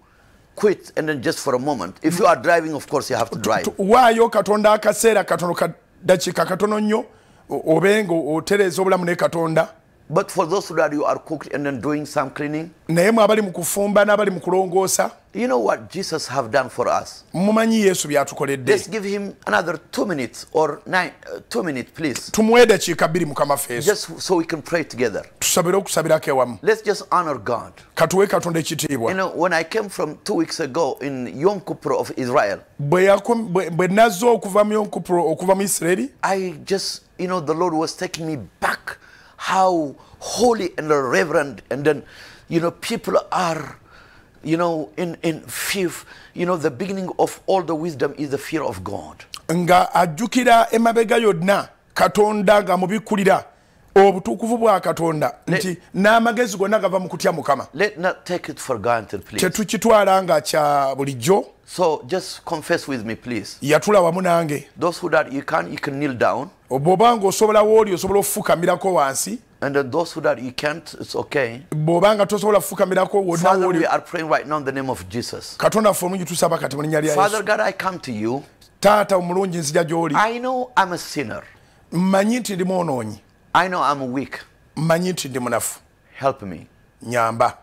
quit, and then just for a moment. If you are driving, of course, you have to drive. waayo katonda akaseera katono ka dakiika katono nnyo obengo otereza obulamu ne katonda But for those that you are cooked and then doing some cleaning, naye mwe abali mu kufumba n'abali mu kulongoosa you know what Jesus have done for us. mumanyi yesu byatukoledde Let's give him another two minutes or nine, uh, two minutes, please, tumuwe dakiika bbiri mukama just so we can pray together. tusabire okusabirako ewamu Let's just honor God. katuwe katonda ekitiibwa You know, when I came from two weeks ago in Yom Kippur of Israel, bwe yakom- bwe- bwe okuva mu yonkupuro okuva mu isirayiri I just, you know, the Lord was taking me back how holy and reverend, and then, you know, people are, you know, in, in fear. You know, the beginning of all the wisdom is the fear of God. nga emabega katonda ng'amubikkulira obutuukuvu bwa katonda nti n'amagezi gonna gava mu kutya mukama tetukitwala nga kya bulijjo So just confess with me, please. yatula wamu nange Those who that you can, you can kneel down. bw'oba nga osobola wooli osobola okufukamirako wansi And then those who that you can't, it's okay. bw'oba nga tosobola kufukamirako wonna Father, we are praying right now in the name of Jesus. katonda ffe omulungi tusaba kati mu linnya lya Father yesu God, I come to you. taata omulungi nzija gy'oli I know I'm a sinner. mmanyi nti ndi mwonoonyi I know I'm weak. mmanyi nti ndi munafu. Help me. nyamba.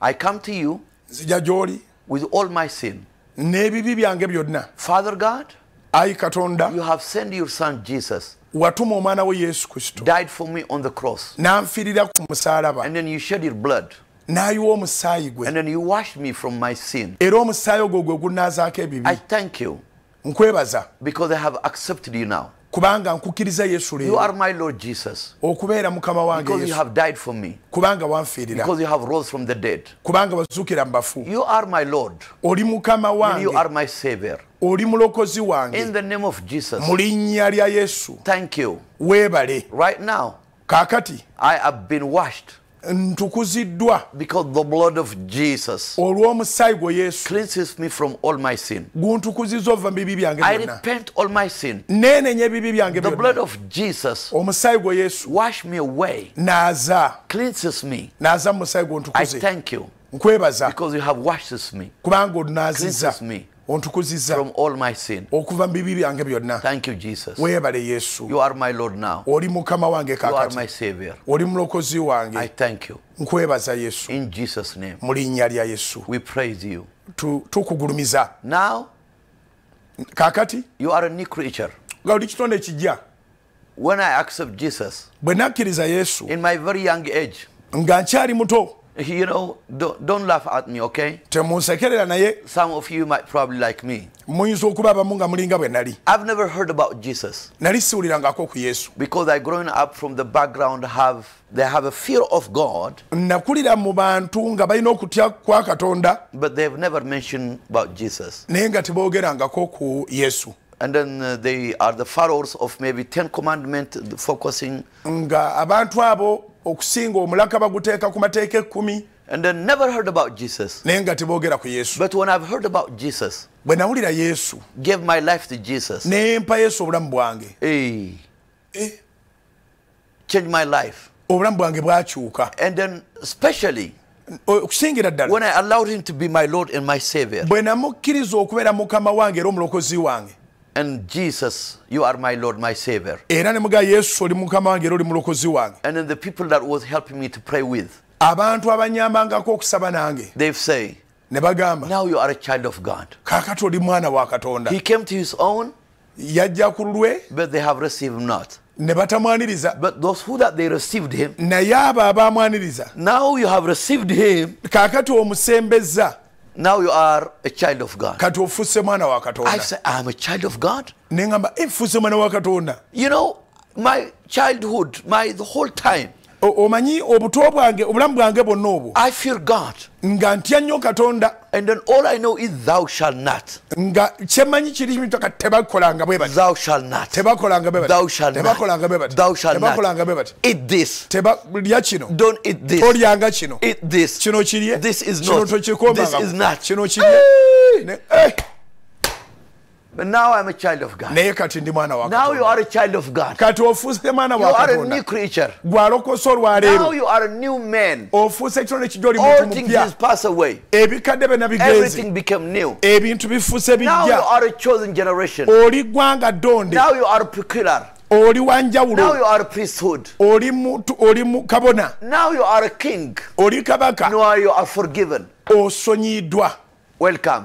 I come to you nzija gy'oli. with all my sin. n'ebibi byange byonna. Father God, ayi katonda you have sent your son Jesus, watuma omwana we yesu kristo. Died for me on the cross, n'anfiirira ku musaalaba. And then you shed your blood, n'ayiwa omusaayi gwe. And then you washed me from my sin. era omusaayi ogwo gwe gunnaazaako I ebibi thank you nkwebaza kubanga nkukkiriza yesu leero. okubeera mukama wange kubanga wanfiirira. Kubanga wazuukira mu bafu. Oli mukama wange. oli mulokozi wange. Mu linnya lya yesu. Weebale. Kaakati I ntukuziddwa because the blood of Jesus. olw'omusaayi gwe yesu. Cleanses me from all my sin. guntukuzizza ova mu bibi byange I repent all my sin. neenenya ebibi byange The blood of Jesus omusaayi gwe yesu. wash me away, naaza. Cleanses me. naaza mu musaayi I gw'ontukuze thank you nkwebaza. because you have washed me. Kubanga Cleanses me. Ontukuzizza okuva mu bibi byange byonna. Weebale yesu. Oli mukama wange kakati. oli mulokozi wange. Nkwebaza yesu. Mu linnya lya yesu. Tukugulumiza. Nga oli kitonde ekijja. Bwe nakkiriza yesu nga nkyali muto you know, don't, don't laugh at me, okay? temunsekerera naye. Some of you might probably like me. muyinza okuba abamu nga mulinga bwe nali. I've never heard about Jesus. Nali siwulirangako ku yesu. Because I growing up from the background have they have a fear of God, nakulira mu bantu nga balina okutya kwa katonda. But they've never mentioned about Jesus. naye nga teboogerangako ku yesu. And then uh, they are the followers of maybe Ten Commandments, focusing, nga abantu abo okusinga omulaka baguteeka ku mateeka ekkumi. And I never heard about Jesus. naye nga teboogera ku yesu. But when I've heard about Jesus, bwe nawulira yesu gave my life to Jesus, ne mpa yesu obulamu bwange. Hey, Change changed my life. obulamu bwange bwakyuka. And then especially okusingira ddala. when I allowed him to be my Lord and my Savior. bwe namukkiriza okubeera mukama wange era omulokozi wange And Jesus, you are my Lord, my Savior. era ne muga yesu oli mukama wange era oli mulokozi wange And then the people that was helping me to pray with, abantu abanyambangako okusaba nange they say, ne bagamba now you are a child of God. kaakati oli mwana wa katonda He came to his own, yajja ku lulwe but they have received him not. ne batamwaniriza But those who that they received him, naye abo abamwaniriza now you have received him, kaakati omusembeza now you are a child of God. kati ofuuse mwana wa I say, I'm a child of God. ne ŋŋamba "Eh, mwana wa katonda You know, my childhood, my the whole time, omanyi obuto bwange obulamu bwange bwonna obwo I fear God. nga ntya nnyo katonda And then all I know is thou shalt not. nga kyemanyi kiri mitaka tebakolanga bwe bati Thou shalt not. tebakolanga bwe bati Thou shalt not. tebakolanga bwe bati Thou shalt tebakolanga bwe not. bati Eat this. tebalya kino Don't eat this. tolyanga kino Eat this. kino kirye This is kino not. tokikombanga This is not. kino kirye Ne- eh, But now I'm a child of God. naye kati ndi mwana wa Now you katonda are a child of God. kati ofuuse mwana You wa are a katonda new creature. gwalokose Now olwaleero you are a new man. ofuuse ekitonde ekijja oli All muntu things mupya has passed away. ebikadde byonna bigenze Everything became new. ebintu bifuuse Now you bijja are a chosen generation. oli gwanga ddonde Now you are peculiar. oli wa Now you are a priesthood. oli muntu oli mu kabona Now you are a king. oli kabaka Now you are forgiven. osonyiyiddwa Welcome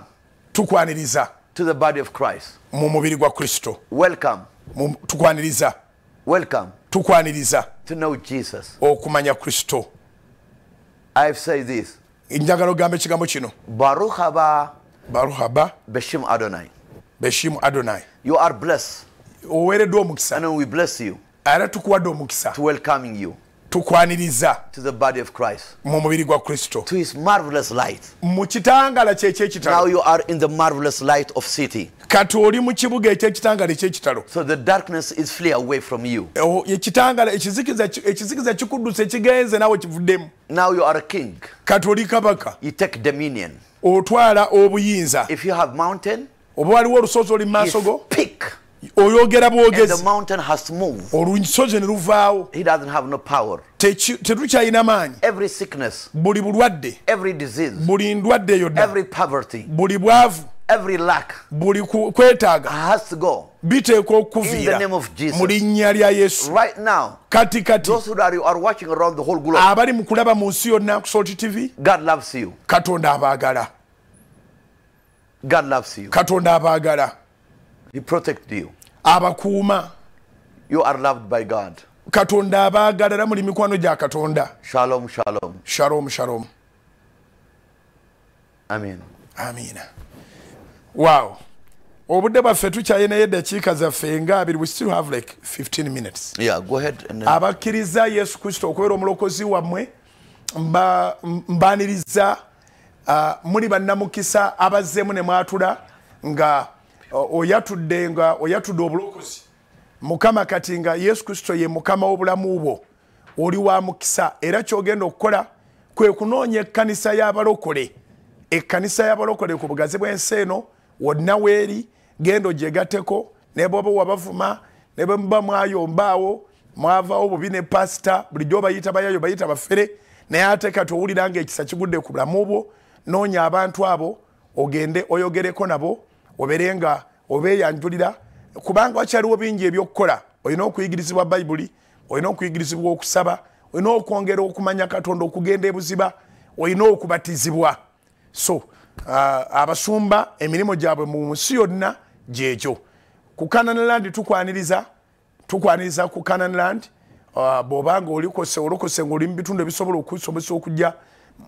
tukwaniriza to the body of Christ. mu mubiri gwa kristo Welcome. Tukwaniriza Welcome tukwaniriza to know Jesus. okumanya kristo I've said this. njagala ogamba ekigambo kino Baruch haba baruhaba Beshim Adonai. beshimu adonai You are blessed. oweereddwa omukisa And we bless you era tukuwadde omukisa to welcoming you tukwaniriza mu mubiri gwa kristo. Mu kitangala of city. kati oli mu kibuga ekyekitangala ekyekitalo. Ekitangala ekizikiza ki- ekizikiza kikudduse kigenze naawe kivuddemu. Kati oli kabaka. Otwala obuyinza. Oba waliwo olusozi oli mu maaso go. Oyogera bwogezi. olusozi ne luvaawo. He doesn't have no power. Teki- tetukyalina maanyi. Every sickness, buli bulwadde every disease, buli ndwadde yonna every poverty, buli bwavu every lack buli kwetaaga has to go. biteekwa okuviira mu linnya lya yesu. Right now, kati kati. those who are, are watching around the whole globe, abali mu kulaba mu nsi yonna ku salt tv God loves you. katonda abaagala. God loves you. katonda abaagala He protects you. abakuuma You are loved by God. katonda abaagala era muli mikwano gya katonda Shalom, shalom. shalom shalom Amen. amiina waaw obudde bwaffe tukyayinayo eddakiika zaffe nga abiri we still have like 15 minutes Yeah, go ahead. And then, abakkiriza yesu kristo okubeera omulokozi wammwe mba- m- mbaaniriza ah, muli bannamukisa abazzeemu ne mwatula nga oyatudde nga oyatudde obulokozi. Mukama kati nga yesu kristo ye mukama w'obulamu bwo oli wa mukisa. Era kyogenda okukola kwe kunoonya ekkanisa y'abalokole. Ekkanisa y'abalokole ku bugazi bw'ensi eno wonna weeri genda ogyegatteko ne bwoba wabavuma ne bwe muba mwayombaawo mwavaawo bubi ne pasita bulijjo bayita bayayo bayita bafere naye ate kati owulira ngaekisa kigudde ku bulamu bwo noonya abantu abo ogende oyogereko nabo obeere nga obeeyanjulira kubanga wakyaliwo bingi ebyokukola olina okuyigirizibwa bayibuli olina okuyigirizibwa okusaba olina okwongera okumanya katonda okugenda ebuziba olina okubatizibwa. So uh, abasumba emirimu gyabwe mu nsi yonna gyekyo. Ku cananland tukwaniriza tukwaniriza ku cananland uh, bwobanga olokose ngaoli mu bitundu ebisobola okusomesa okujja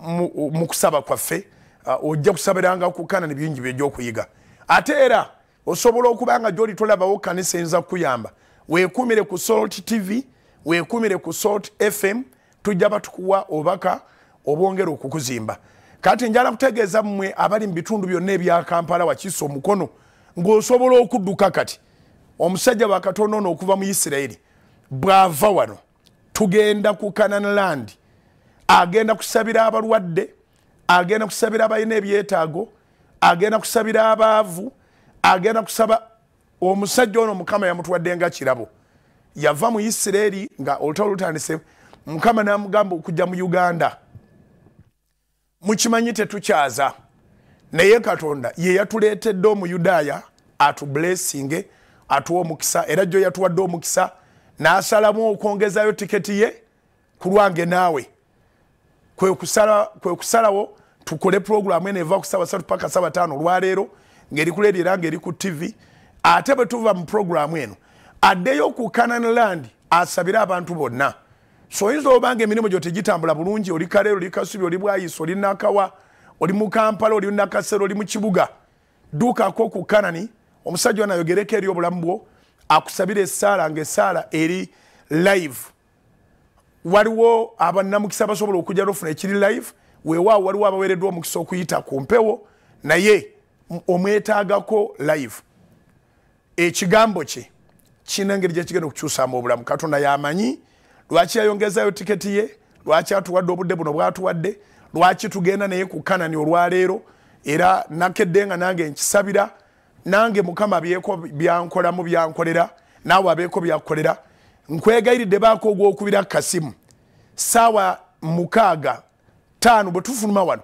mu- kusaba kwaffe uh, ojja kusabiranga ku kanani bingi byegyokuyiga ate era osobola okuba nga gyoli tolabawo kanisa eyinza kukuyamba. Wekumire ku salt tv wekumire ku salt fm tujja batukuwa obubaka obwongera okukuzimba. Kati njala kutegeeza mmwe abali mu bitundu byonna ebya kampala wakiisa omukono ng'osobola okudduka kati omusajja wakatono ono okuva mu isirayiri bw'ava wano tugenda ku cananland agenda kusabira abalwadde agenda kusabira abalina ebyetaago agenda kusabira abaavu agenda kusaba omusajja ono mukama yamutwadde nga kirabo. Yava mu isirayiri nga olutalo lutandise mukama namugamba okujja mu uganda. Mukimanyi tetukyaza. Naye katonda ye yatuleetedde omuyudaaya atublesinge atuwa omukisa era jjo yatuwadde omukisa n'asalamu okwongezayo tiketi ye ku lwange naawe. Kwe kusala- kusalawo tukole puroguramu eno eva ku saba satu paka saba taano olwaleero ng'eri ku era ng'eri ku tv ate bwe tuva mu puroguramu eno addeyo ku cananland asabire abantu bonna. So oyinza obanga emirimu gyo tegitambula bulungi oli kaleero oli kasubi oli bwayisa oli nakawa oli mu kampala oli nakasero oli mu kibuga duukako ku kanani omusajja ono ayogereko eri obulamu bwo akusabira essaala ngaessaala eri live. Waliwo abannamukisa basobola okujja lofuna ekiri live weewaawo waliwo abaweereddwa omukisa okuyita ku mpewo naye omwetaagako live. Ekigambo kye kirina engeri gyekigenda okukyusaamu obulamu. Katonda yamanyi lwaki yayongezayo tiketi ye? Lwaki atuwadde obudde buno bwatuwadde? Lwaki tugenda naye ku kanani olwaleero era nakedde nga nange nkisabira nange mukama byeko byankolamu byankolera naawe abeeko byakukolera nkwegayiridde baako ogwokubira kasimu. Saawa mukaaga taano bwe tufuluma wano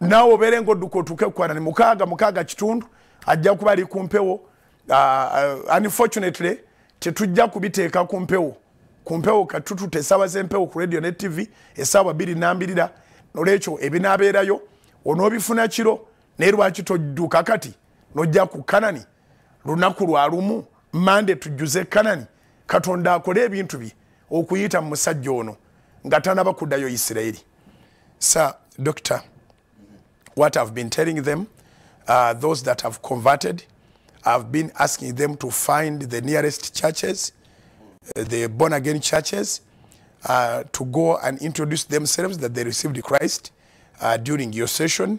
naawe obeere ngaodduka otuuke kukwanani mukaaga mukaaga kitundu ajja kuba ali ku mpewo. Uh, uh, unfortunately tetujja kubiteeka ku mpewo. Ku mpewo katutute essaawa z'empewo ku radio ne tv essaawa bbiri nambirira olwekyo ebinaabeerayo onoobifuna kiro naye lwaki todduka kati? Nojja ku kanani. Lunaku lwa lumu mande tujjuze kanani. Katonda akole ebintu bye okuyita mu musajja ono nga tanaba kuddayo isirayiri sa doctor what I've been telling them, uh, those that have converted, I've been asking them to find the nearest churches, uh, the born again churches, uh, to go and introduce themselves that they received Christ uh, during your session.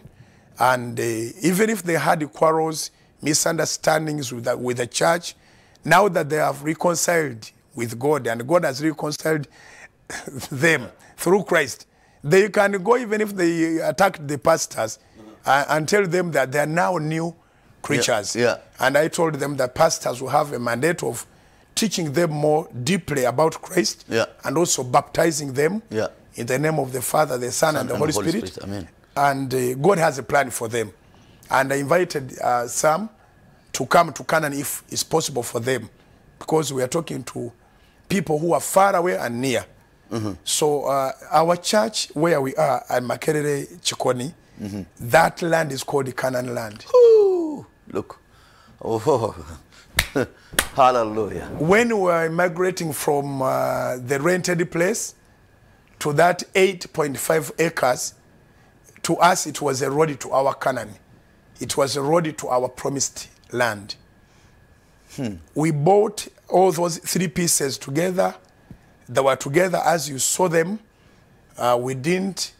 And uh, even if they had quarrels, misunderstandings with the, with the church, now that they have reconciled with God and God has reconciled them through Christ, they can go even if they attacked the pastors uh, and tell them that they are now new creatures. yeah. yeah. And I told them that pastors will have a mandate of teaching them more deeply about Christ Yeah. and also baptizing them Yeah. in the name of the Father, the Son, Son and the and Holy, Holy Spirit. Spirit. Amen. And uh, God has a plan for them. And I invited uh, some to come to Canaan if it's possible for them, because we are talking to people who are far away and near. So uh, our church, where we are at Makerere Chikoni, mm -hmm. that land is called the Canaan land. Ooh, look. Oh, hallelujah. When we were migrating from uh, the rented place to that 8.5 acres, to us it was a road to our Canaan. It was a road to our promised land. Hmm. We bought all those three pieces together. They were together as you saw them. Uh, we didn't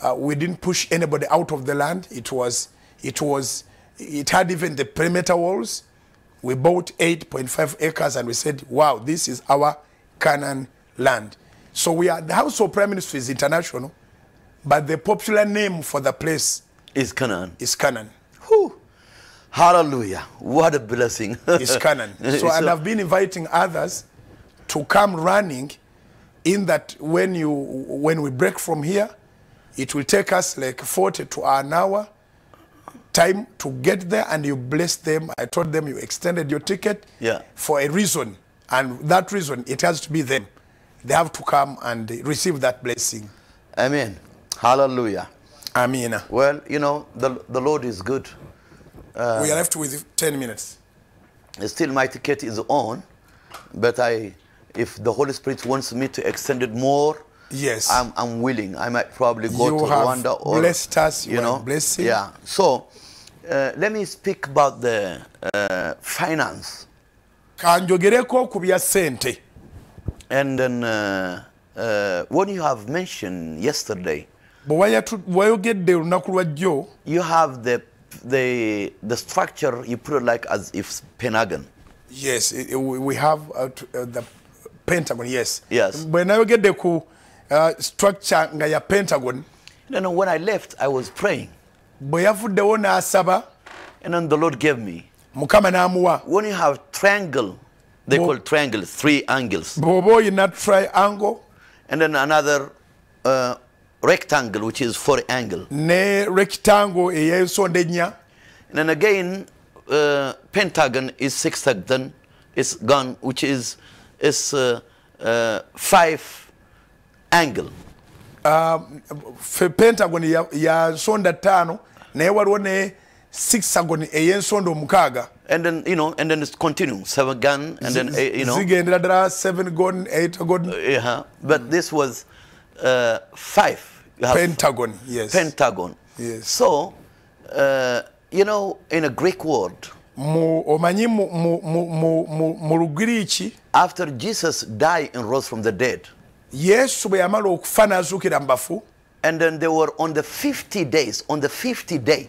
uh, we didn't push anybody out of the land. It was it was it had even the perimeter walls. We bought 8.5 acres and we said, "Wow, this is our Canaan land." So we are the House of Prime Minister is international, but the popular name for the place Is Canaan. is Canaan. Whew. Hallelujah. What a blessing. It's Canaan. So, and I've been inviting others to come running in that when you when we break from here, it will take us like 40 to an hour time to get there and you bless them. I told them you extended your ticket Yeah. for a reason. And that reason, it has to be them. They have to come and receive that blessing. Amen. Hallelujah. Amen. Well, you know, the, the Lord is good. we are uh, left with 10 minutes. Still, my ticket is on, but I, if the Holy Spirit wants me to extend it more, Yes. I'm, I'm willing. I might probably go You to Rwanda or blessed us, you know, blessing. Yeah. So, uh, let me speak about the uh, finance, kanjogereko ku bya ssente and then uh, uh, what you have mentioned yesterday, bwe wayatu- wayogedde olunaku lwa jjo you have the the the structure you put it like as if Pentagon. yes i- i- we we have uh, uh, the pentagon yes. Yes. bwe nayogedde ku uh, structure nga ya pentagon You know, when I left, I was praying, bwe yavuddewo n'asaba and then the Lord gave me. mukama n'amuwa. When you have triangle, they Well- call triangle three angles, bw'oba oyina triangle and then another uh, rectangle, which is four angle, ne rectangle ey'ensonda ennya. And then again uh, pentagon is sextagon, is gone, which is is uh, uh, five angle. fe pentagon ya, ya nsonda ttaano naye waliwo ne sixagon ey'ensonda omukaaga And then you know, and then it's continuing seven gun, and then uh, you know, zigendera ddala seven gon eight gon yeah. But this was uh, five. Pentagon yes pentagon. Yes. So, uh, you know, in a Greek word, omanyi mu, mu, mu, lugiriiki after Jesus died and rose from the dead, yesu bwe yamala okufa n'azuukira mu bafu. And then they were on the 50 days, on the 50 day.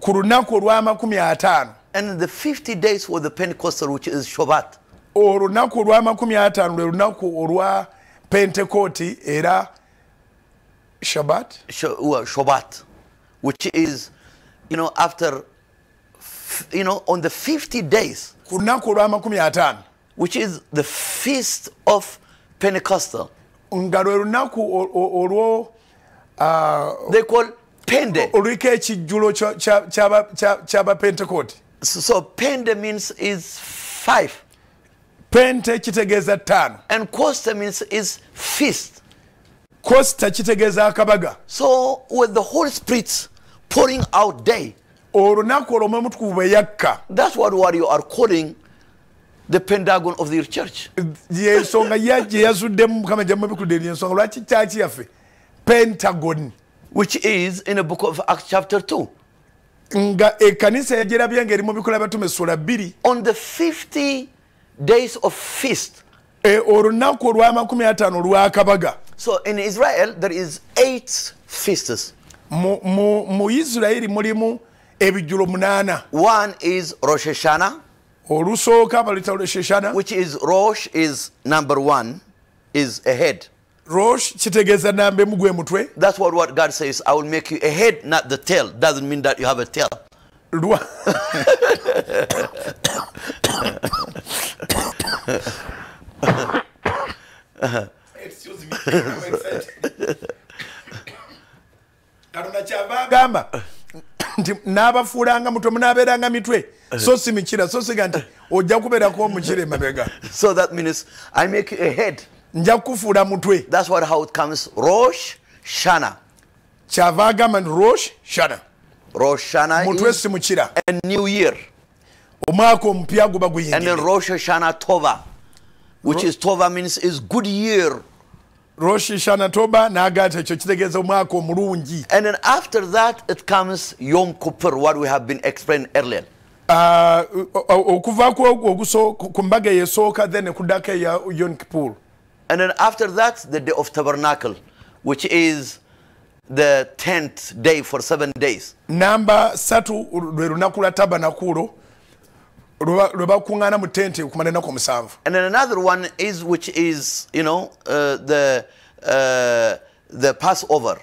ku lunaku olw'amakumi ataano. And the 50 days for the Pentecostal, which is Shabbat. olunaku olw'amakumi ataano lwe lunaku olwa pentekooti era shabat Sh- well, Shabbat, which is, you know, after, you know, on the 50 days, ku lunaku olw'amakumi ataano which is the feast of Pentecostal. nga lwe lunaku olwo They call Pende. oluliko ekijjulo kya- kya- ky'aba- kya- ky'abapentekooti So, Pende means is five, pente kitegeeza ttaano and Costa means is feast. kosita kitegeeza akabaga So, with the Holy Spirit pouring out day, olunaku olwo omwe mutukuvu bwe yakka that's what, what you are calling the Pentagon of the church. yensonga gye yazuddemu mukama gyamu ebikudde ensonga lwaki kyaki yaffe pentagon which is in the book of Acts chapter 2. nga ekkanisa yagirabye ng'eri mu bikola batume essula bbiri On the 50 days of feast. e, olunaku olw'amakumi ataano olw'akabaga So in Israel, there is eight feasts. mu isirayiri mulimu ebijjulo munaana One is Rosh Hashanah, olusooka baluyita sheshana which is Rosh is number one, is a head. rosh kitegeeza namba emu gwe mutwe That's what, what God says. I will make you a head, not the tail. Doesn't mean that you have a tail. Lwa- Excuse me, I'm excited. katonda kyava agamba nti n'abafuulanga mutwe munaabeeranga mitwe so si mikira so siga nti ojja kubeerako omukira emabega So that means I make you a head. nja kukufuula mutwe That's what how it comes. Rosh Shana. kyava agamba nti rosh shana Rosh Shana mutwe si mukira a new year. omwaka omupya guba And then Rosh shana Tova, which is Tova means is good year. Rosh shana toba na Agata kitegeeza omwaka omulungi And then after that, it comes Yom Kippur, what we have been explained earlier. Ah, okuva ku mbaga eyesooka then kudaka ya yom kippur And then after that, the day of Tabernacle, which is the 10th day for seven days. namba satu lwe lunaku lwa tabanakulo lwe lwe mu tente okumala ennaku omusanvu And then another one is, which is, you know, uh, the, uh, the Passover.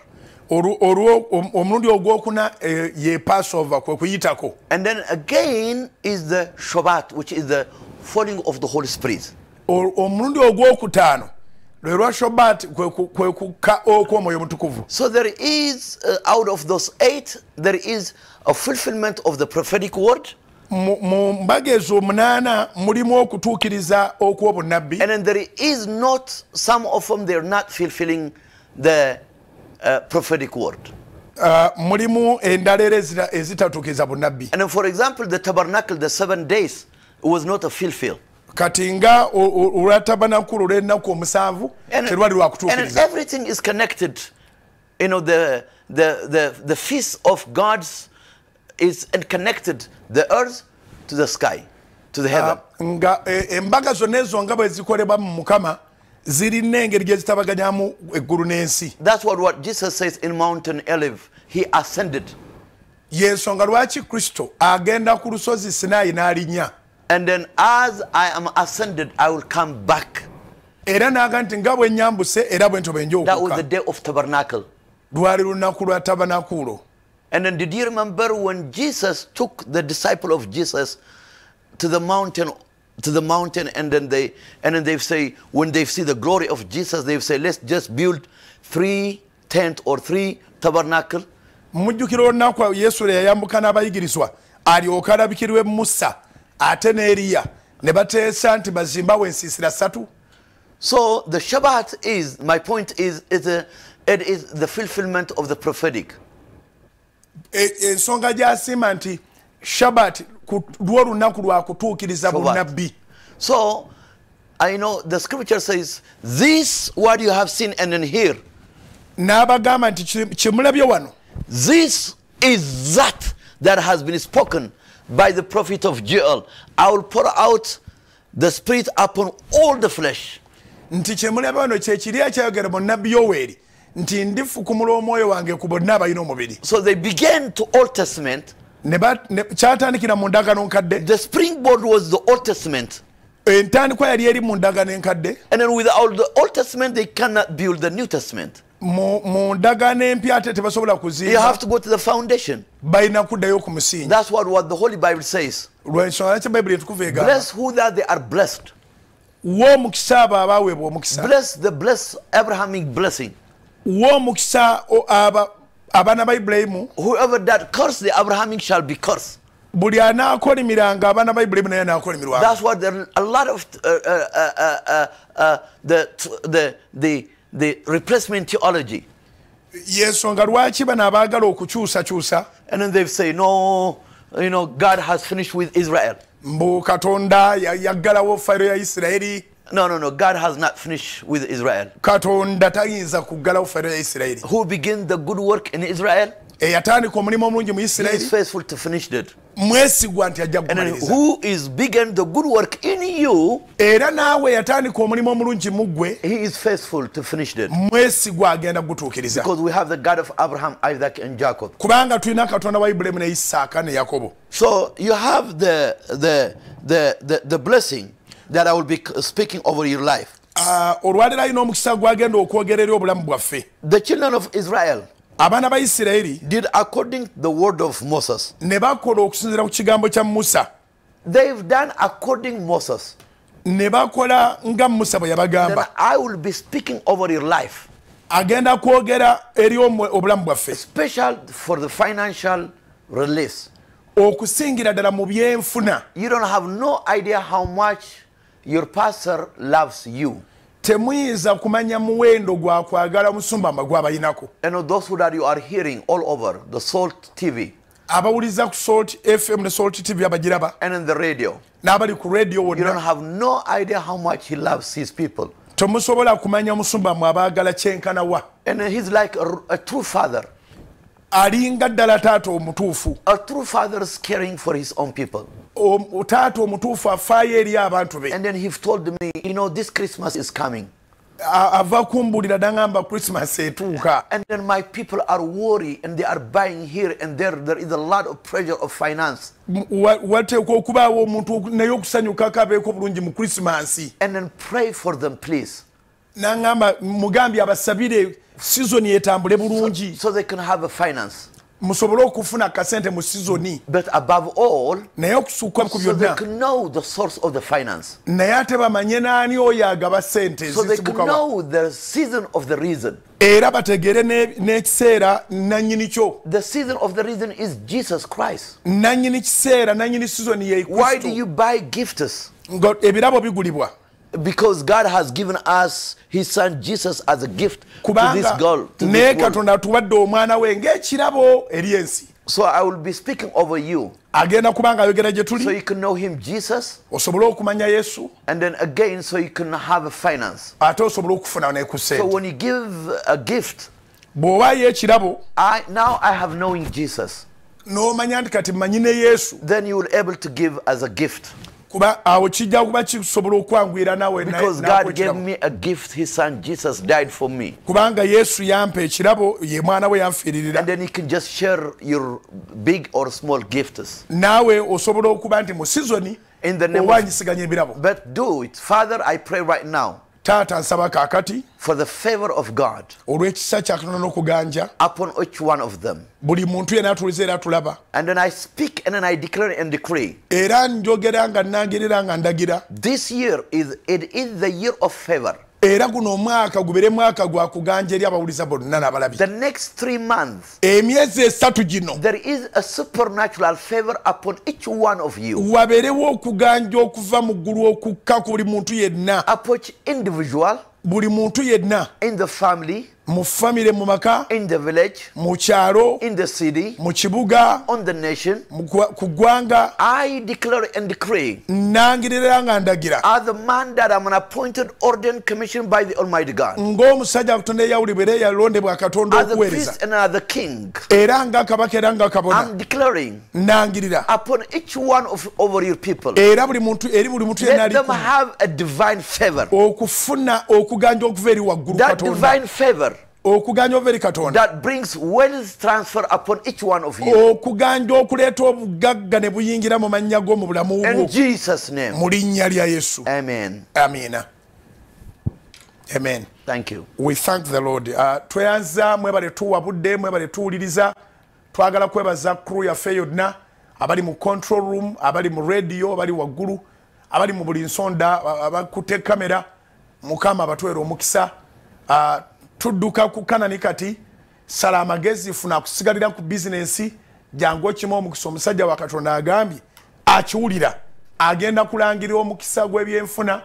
Olwo- olwo om- omulundi ogwokuna ye passover kwe kuyitako And then again is the Shabbat, which is the falling of the Holy Spirit. Omulundi ogwokutaano lwe lwa shobat kwe kukka okw'omwoyo mutukuvu So there is, uh, out of those eight, there is a fulfillment of the prophetic word. Mu mbaga ezo omunaana mulimu okutuukiriza okw'obunnabbi And then there is not, some of them, they're not fulfilling the uh, prophetic word. Ah, mulimu endala ezitatuukiriza bunnabbi And for example, the tabernacle, the seven days, was not a fulfill. kati nga olwa tabanakulu olw'ennaku omusanvu terwali lwakutuukiriza everything is connected. You know, the, the, the, the feast of God's is and connected the earth to the sky, to the heaven. Ah, nga eh, embaga zonna ezo nga bwe zikolebwa mu mukama zirina engeri gye zitabaganyamu eggulu n'ensi That's what, what Jesus says in Mountain Olive. He ascended. yensonga lwaki kristo agenda ku lusozi sinaayi n'alinnya And then as I am ascended, I will come back. era n'aga nti nga bwe nyambuse era bwe ntobe nja That was the day of tabernacle. lwali lunaku lwa tabanakuulo And then did you remember when Jesus took the disciple of Jesus to the mountain to the mountain and then they and then they say when they see the glory of Jesus they say let's just build three tent or three tabernacle. Mujjukira olunaku yesu lwe yayambuka n'abayigirizwa alyoka alabikirwe musa ate ne eriya ne bateesa nti bazimbawo ensiisira ssatu. So the Shabbat is my point is is a, it is the fulfillment of the prophetic ensonga gy'asiima nti shabat lwo lunaku lwa kutuukiriza Shabbat. bunnabbi so I know the scripture says this what you have seen and then hear n'abagamba nti "Kye- kye mulabye wano This is that that has been spoken by the prophet of Joel. I will pour out the spirit upon all the flesh. nti kyemulaba wano kyekiri ekyayogera mu nabbi yoweeri nti ndifukumula omwoyo wange ku bonna abalina omubiri So they began to Old Testament. Kyatandikira mu ndagaano nkadde The springboard was the Old Testament. entandikwa yali eri mu ndagaano enkadde And then without the Old Testament, they cannot build the New Testament. mu ndagaano empya ate tebasobola You kuzimba have to go to the foundation. balina kuddayo ku musingi That's what, what the Holy Bible says. lwensonga laki bayibuli etukuvu egamba Bless who that they are blessed. wa omukisa abo abaaweebwa omukisa Bless the blessed Abrahamic blessing. wa omukisa o- aba- abaana ba ibulayimu Whoever that curse the Abrahamic shall be cursed. buli anaakolimiranga abaana ba ibulayimu naye anaakolimirwanga That's what there, a lot of uh, uh, uh, uh, uh, the, the, the, the replacement theology. yensonga lwaki bano abaagala okukyusakyusa And then they say, no, you know, God has finished with Israel. mbu katonda ya- yaggalawo fayiro ya isirayiri No, no, no, God has not finished with Israel. katonda tayinza kuggalawo ya isirayiri Who began the good work in Israel? eyatandika omulimu omulungi mu He is isirayiri faithful to finish it. mwesigwa nti ajja And then who is began the good work in you? era naawe eyatandika omulimu omulungi mu ggwe He is faithful to finish it. mwesigwa agenda gutukiriza Because we have the God of Abraham, Isaac, and Jacob. kubanga tulina katonda wa ibulayimu ne isaaka ne yakobo So you have the the the the, the blessing that I will be speaking over your life. Ah, alina omukisa gwagenda okwogerera obulamu bwaffe The children of Israel abaana ba isirayiri did according the word of Moses. ne bakola okusinziira ku kigambo kya musa They've done according Moses. ne bakola nga musa bwe Then yabagamba I will be speaking over your life, agenda kwogera eri obulamu bwaffe special for the financial release. okusingira ddala mu byenfuna You don't have no idea how much your pastor loves you. temuyinza kumanya muwendo gwa kwagala musumbamba gw'abayinako know, those who that you are hearing all over the Salt TV abawuliza ku salt fm ne salt tv abagiraba and in the radio. n'abali ku radio You don't wonna have no idea how much he loves his people. temusobola kumanya musumbamwe abaagala kyenkana wa And he's like a, a true father. Alinga ddala taata omutuufu A true father is caring for his own people. Taata omutuufu afaayo eri abantu be And then he told me, you know, this Christmas is coming. Ava kumbulira nagamba krisimas etuuka And then my people are worried and they are buying here and there. There is a lot of pressure of finance. Wateekwa okubaawo omuntu naye okusanyukako abeeko bulungi mu christmas And then pray for them, please. nagamba mugambye abasabire sizoni etambule bulungi So they can have a finance. musobole okufuna akasente mu sizoni But above all, naye okusukka ku so byonna know the source of the finance. naye ate bamanye n'ani oyo agaba sente So they can know the season of the reason. era bategeere ne- n'ekiseera nannyini kyo The season of the reason is Jesus Christ. nannyini kiseera nannyini sizoni ye Why do you buy gifts? ebirabo bigulibwa Because God has given us His Son Jesus as a gift to this kubanga girl. To naye katonda atuwadde omwana we ng'ekirabo eri ensi. So I will be speaking over you. Agenda kuba nga ayogera gye so tuli you can know Him, Jesus, osobole okumanya yesu. And then again so you can have a finance. ate osobole okufuna ne ku So when you give a gift, bw'owaayo ekirabo now I have knowing Jesus. n'omanya nti kati mmanyi ne yesu. Then you will able to give as a gift kuba awo kijja kuba kisobola okwanguyira nawe kubanga yesu yampa ekirabo ye mwana we yanfiiririra naawe osobola okuba nti mu sizoni owanyisiganya ebirabo. But do it, Father. I pray right now taata nsaba kaakati for the favor of God olw'ekisa kya katonda n'okuganja upon each one of them. buli muntu yenna atuliza era atulaba And then I speak and then I declare and decree. era njogera nga nangirira nga ndagira This year is it is the year of favor. Era guno omwaka gubere mwaka gwa kuganja eri abawuliza bonna n'abalabi. The next three months, emyezi esatu gino there is a supernatural favor upon each one of you, wabeerewo okuganja okuva mu ggulu okukka ku buli muntu yenna. Upon each individual buli muntu yenna. in the family, mu famire mu maka in the village, mu kyalo in the city, mu kibuga on the nation. ku ggwanga I declare and decree nangirira nga ndagira as the man that I'm an appointed, ordained, commissioned by the Almighty God, ng'omusajja katonda eyawulibwa era eyalondebwa katonda okuweereza and the king. era nga kabaka era nga kabona I'm declaring nangirira upon each one of over your people. era buli muntu eri buli muntu yenna Let ali them have a divine favor. okufuna okuganja okuva eri waggulu katonda divine favor okuganja okuva eri katonda. that brings wealth transfer upon each one of you. okuganja okuleeta obugagga ne buyingira mu mannya go mu bulamu bwo Jesus' name. mu linnya lya yesu. Amen. amiina amen. Thank you. we thank the lord. Uh, tweyanza mwebale tuwabudde mwebale tuwuliriza. Twagala kwebaza crew yaffe yonna abali mu control room abali mu radio abali waggulu abali mu buli nsonda abakutte kamera. Mukama abatwera omukisa. Uh, tudduka ku kanani kati sala amagezi funa akusigalira ku bizinensi jangu okima omukisa omusajja wa katonda agambye akiwulira agenda kulangirira omukisa gw'ebyenfuna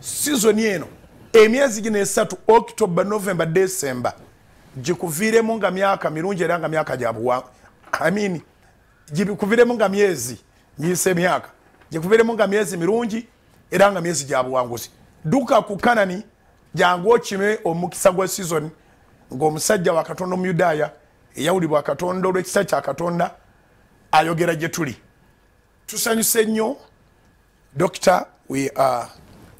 sizoni eno emyezi gino esatu october november december gikuviiremu nga myaka mirungi era nga myaka gyabuwa amin gikuviiremu nga myezi nyisa emyaka gikuviiremu nga myezi mirungi era nga myezi gyabuwanguzi duka ku kanani jangu okime omukisa gwa season ng'omusajja wa katonda omuyudaaya eyawulibwa katonda olw'ekisa kya katonda ayogera gye tuli. Tusanyuse nnyo doctor we are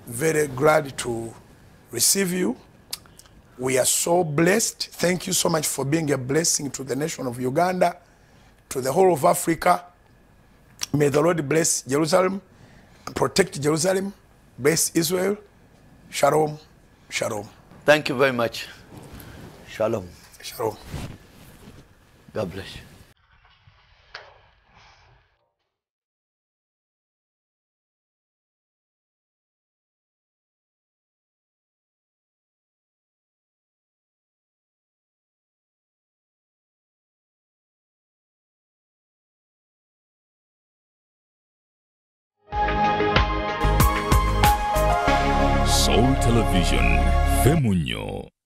very glad to receive you. We are so blessed. Thank you so much for being a blessing to the nation of uganda to the whole of africa. May the lord bless jerusalem and protect jerusalem. Bless israel. Shalom shalom Thank you very much. Shalom. shalom God bless you. Soul Television, Femunyo.